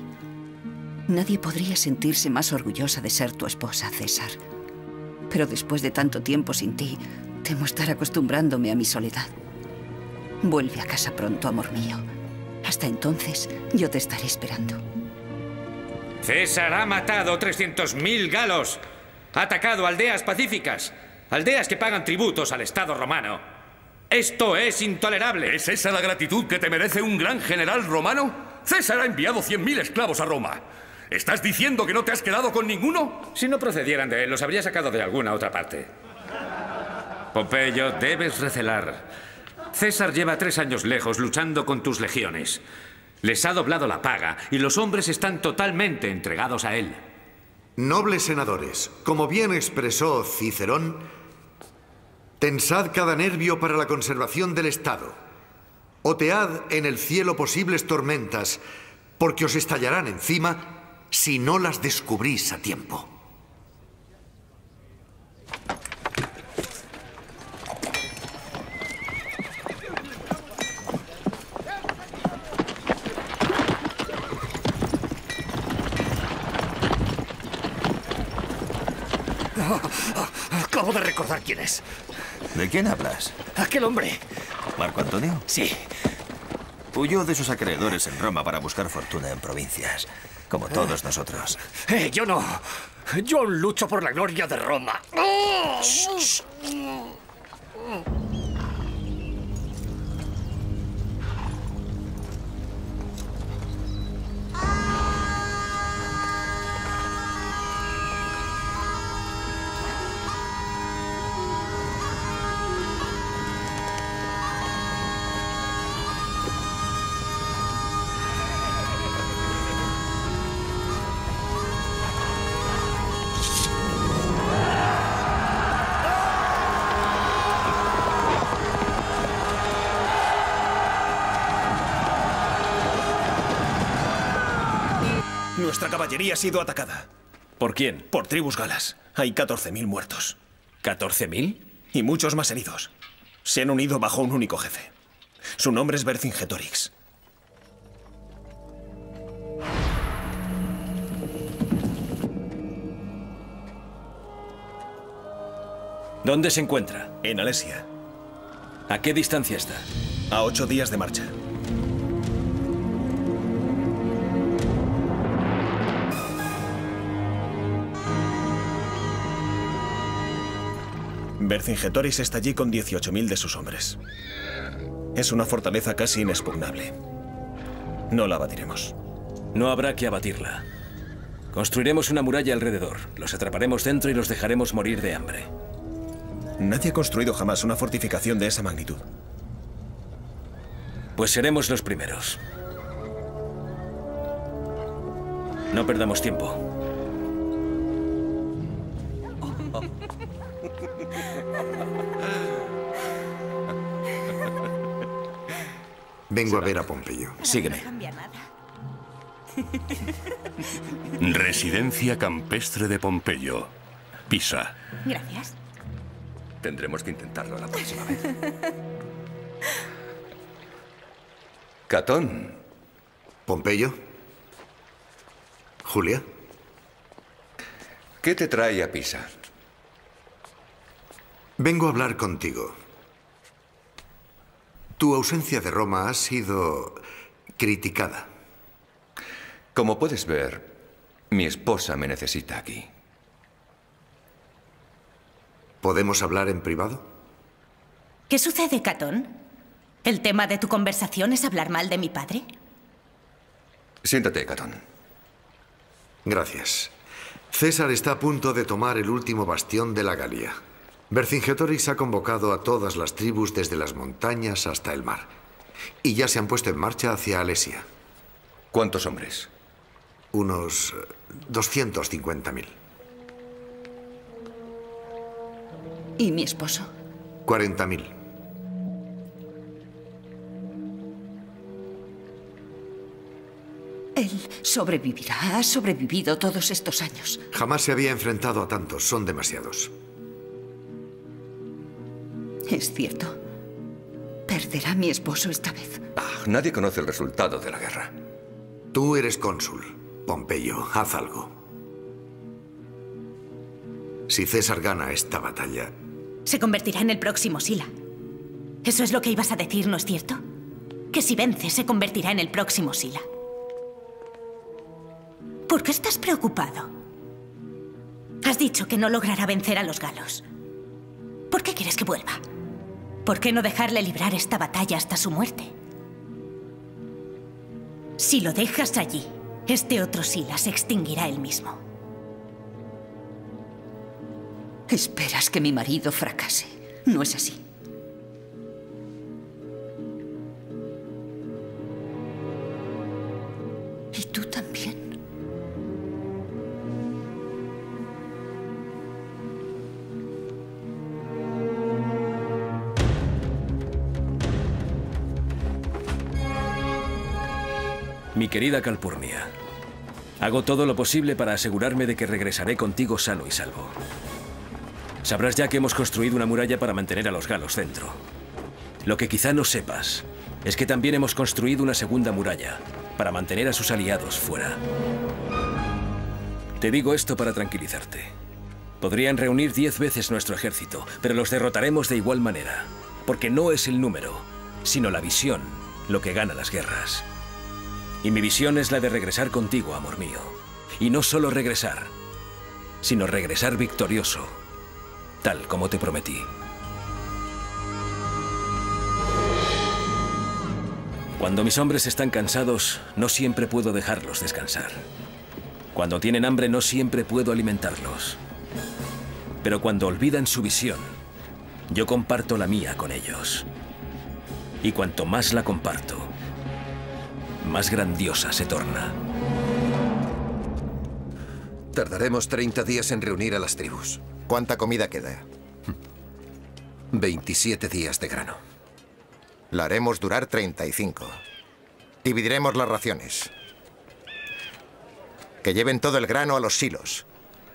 Nadie podría sentirse más orgullosa de ser tu esposa, César. Pero después de tanto tiempo sin ti, temo estar acostumbrándome a mi soledad. Vuelve a casa pronto, amor mío. Hasta entonces, yo te estaré esperando. César ha matado 300.000 galos. Ha atacado aldeas pacíficas. Aldeas que pagan tributos al Estado romano. Esto es intolerable. ¿Es esa la gratitud que te merece un gran general romano? César ha enviado 100.000 esclavos a Roma. ¿Estás diciendo que no te has quedado con ninguno? Si no procedieran de él, los habría sacado de alguna otra parte. Pompeyo, debes recelar. César lleva tres años lejos luchando con tus legiones. Les ha doblado la paga y los hombres están totalmente entregados a él. Nobles senadores, como bien expresó Cicerón, tensad cada nervio para la conservación del Estado. Otead en el cielo posibles tormentas, porque os estallarán encima si no las descubrís a tiempo. Acabo de recordar quién es. ¿De quién hablas? Aquel hombre. ¿Marco Antonio? Sí. Huyó de sus acreedores en Roma para buscar fortuna en provincias, como todos nosotros. Eh, yo no. Yo lucho por la gloria de Roma. Nuestra caballería ha sido atacada. ¿Por quién? Por tribus galas. Hay 14.000 muertos. ¿14.000? Y muchos más heridos. Se han unido bajo un único jefe. Su nombre es Vercingetorix. ¿Dónde se encuentra? En Alesia. ¿A qué distancia está? A ocho días de marcha. Vercingetorix está allí con 18.000 de sus hombres. Es una fortaleza casi inexpugnable. No la abatiremos. No habrá que abatirla. Construiremos una muralla alrededor. Los atraparemos dentro y los dejaremos morir de hambre. Nadie ha construido jamás una fortificación de esa magnitud. Pues seremos los primeros. No perdamos tiempo. Vengo a ver a Pompeyo. Sígueme. Residencia campestre de Pompeyo, Pisa. Gracias. Tendremos que intentarlo la próxima vez. Catón. ¿Pompeyo? Julia. ¿Qué te trae a Pisa? Vengo a hablar contigo. Tu ausencia de Roma ha sido criticada. Como puedes ver, mi esposa me necesita aquí. ¿Podemos hablar en privado? ¿Qué sucede, Catón? ¿El tema de tu conversación es hablar mal de mi padre? Siéntate, Catón. Gracias. César está a punto de tomar el último bastión de la Galia. Vercingetorix ha convocado a todas las tribus desde las montañas hasta el mar. Y ya se han puesto en marcha hacia Alesia. ¿Cuántos hombres? Unos 250.000. ¿Y mi esposo? 40.000. Él sobrevivirá, ha sobrevivido todos estos años. Jamás se había enfrentado a tantos, son demasiados. Es cierto. Perderá mi esposo esta vez. Ah, nadie conoce el resultado de la guerra. Tú eres cónsul, Pompeyo. Haz algo. Si César gana esta batalla, Se convertirá en el próximo Sila. Eso es lo que ibas a decir, ¿no es cierto? Que si vence, se convertirá en el próximo Sila. ¿Por qué estás preocupado? Has dicho que no logrará vencer a los galos. ¿Por qué quieres que vuelva? ¿Por qué no dejarle librar esta batalla hasta su muerte? Si lo dejas allí, este otro Sila se extinguirá él mismo. Esperas que mi marido fracase. No es así. Querida Calpurnia, hago todo lo posible para asegurarme de que regresaré contigo sano y salvo. Sabrás ya que hemos construido una muralla para mantener a los galos dentro. Lo que quizá no sepas es que también hemos construido una segunda muralla para mantener a sus aliados fuera. Te digo esto para tranquilizarte. Podrían reunir diez veces nuestro ejército, pero los derrotaremos de igual manera, porque no es el número, sino la visión lo que gana las guerras. Y mi visión es la de regresar contigo, amor mío. Y no solo regresar, sino regresar victorioso, tal como te prometí. Cuando mis hombres están cansados, no siempre puedo dejarlos descansar. Cuando tienen hambre, no siempre puedo alimentarlos. Pero cuando olvidan su visión, yo comparto la mía con ellos. Y cuanto más la comparto, más grandiosa se torna. Tardaremos 30 días en reunir a las tribus. ¿Cuánta comida queda? 27 días de grano. La haremos durar 35. Dividiremos las raciones. Que lleven todo el grano a los silos.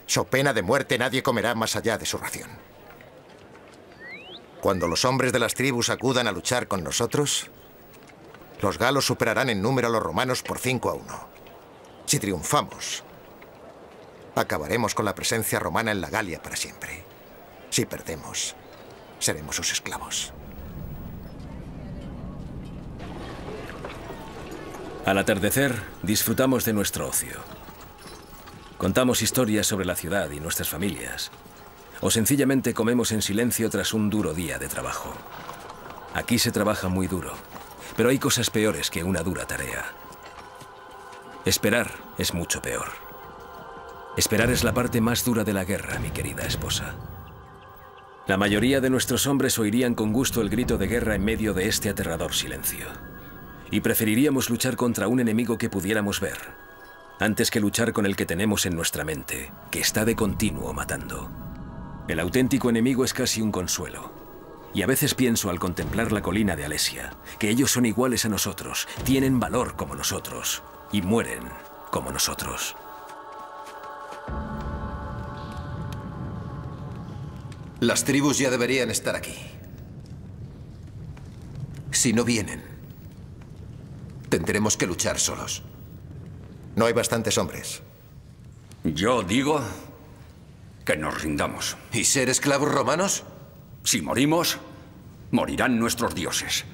So pena de muerte nadie comerá más allá de su ración. Cuando los hombres de las tribus acudan a luchar con nosotros, los galos superarán en número a los romanos por 5 a 1. Si triunfamos, acabaremos con la presencia romana en la Galia para siempre. Si perdemos, seremos sus esclavos. Al atardecer, disfrutamos de nuestro ocio. Contamos historias sobre la ciudad y nuestras familias. O sencillamente comemos en silencio tras un duro día de trabajo. Aquí se trabaja muy duro, pero hay cosas peores que una dura tarea. Esperar es mucho peor. Esperar es la parte más dura de la guerra, mi querida esposa. La mayoría de nuestros hombres oirían con gusto el grito de guerra en medio de este aterrador silencio. Y preferiríamos luchar contra un enemigo que pudiéramos ver, antes que luchar con el que tenemos en nuestra mente, que está de continuo matando. El auténtico enemigo es casi un consuelo. Y a veces pienso al contemplar la colina de Alesia, que ellos son iguales a nosotros, tienen valor como nosotros, y mueren como nosotros. Las tribus ya deberían estar aquí. Si no vienen, tendremos que luchar solos. No hay bastantes hombres. Yo digo que nos rindamos. ¿Y ser esclavos romanos? Si morimos, morirán nuestros dioses.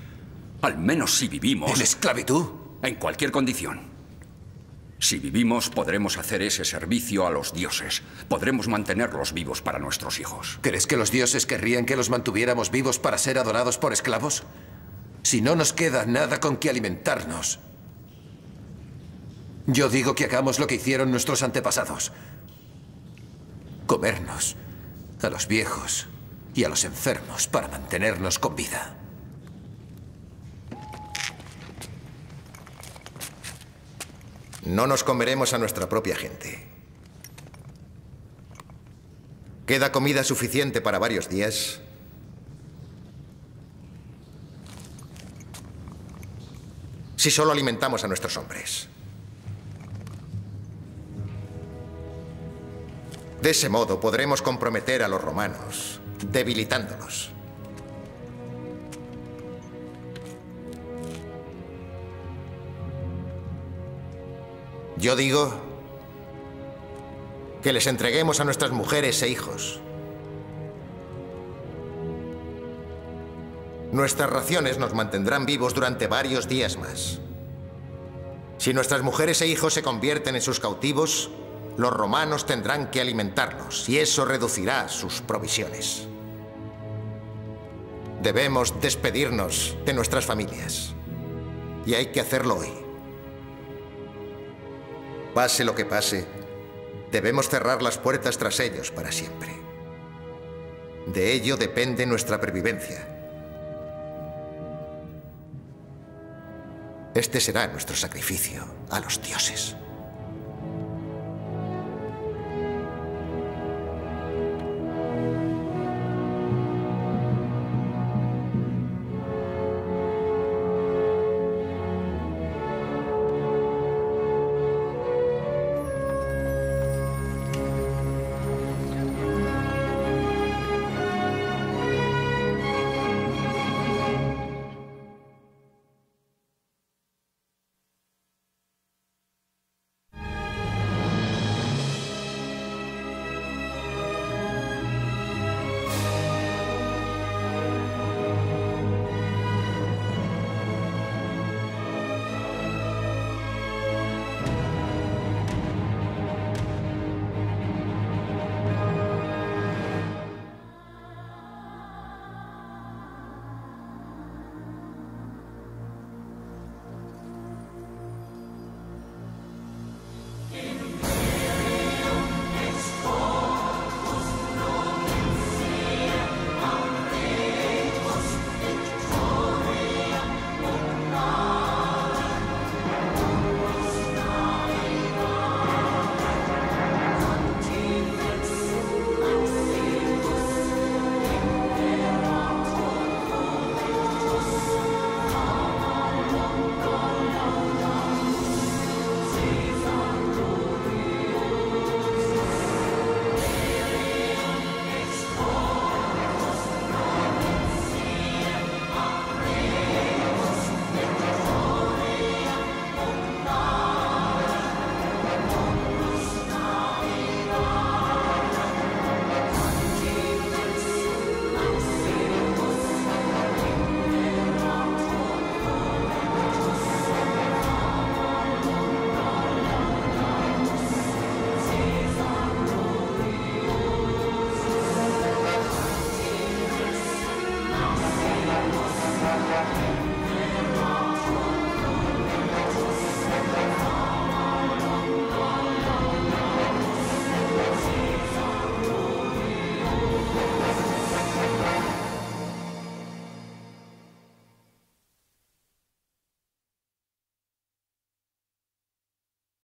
Al menos si vivimos... ¿En esclavitud? En cualquier condición. Si vivimos, podremos hacer ese servicio a los dioses. Podremos mantenerlos vivos para nuestros hijos. ¿Crees que los dioses querrían que los mantuviéramos vivos para ser adorados por esclavos? Si no nos queda nada con que alimentarnos. Yo digo que hagamos lo que hicieron nuestros antepasados. Comernos a los viejos y a los enfermos para mantenernos con vida. No nos comeremos a nuestra propia gente. ¿Queda comida suficiente para varios días? Si solo alimentamos a nuestros hombres. De ese modo podremos comprometer a los romanos, debilitándolos. Yo digo que les entreguemos a nuestras mujeres e hijos. Nuestras raciones nos mantendrán vivos durante varios días más. Si nuestras mujeres e hijos se convierten en sus cautivos, los romanos tendrán que alimentarlos y eso reducirá sus provisiones. Debemos despedirnos de nuestras familias. Y hay que hacerlo hoy. Pase lo que pase, debemos cerrar las puertas tras ellos para siempre. De ello depende nuestra pervivencia. Este será nuestro sacrificio a los dioses.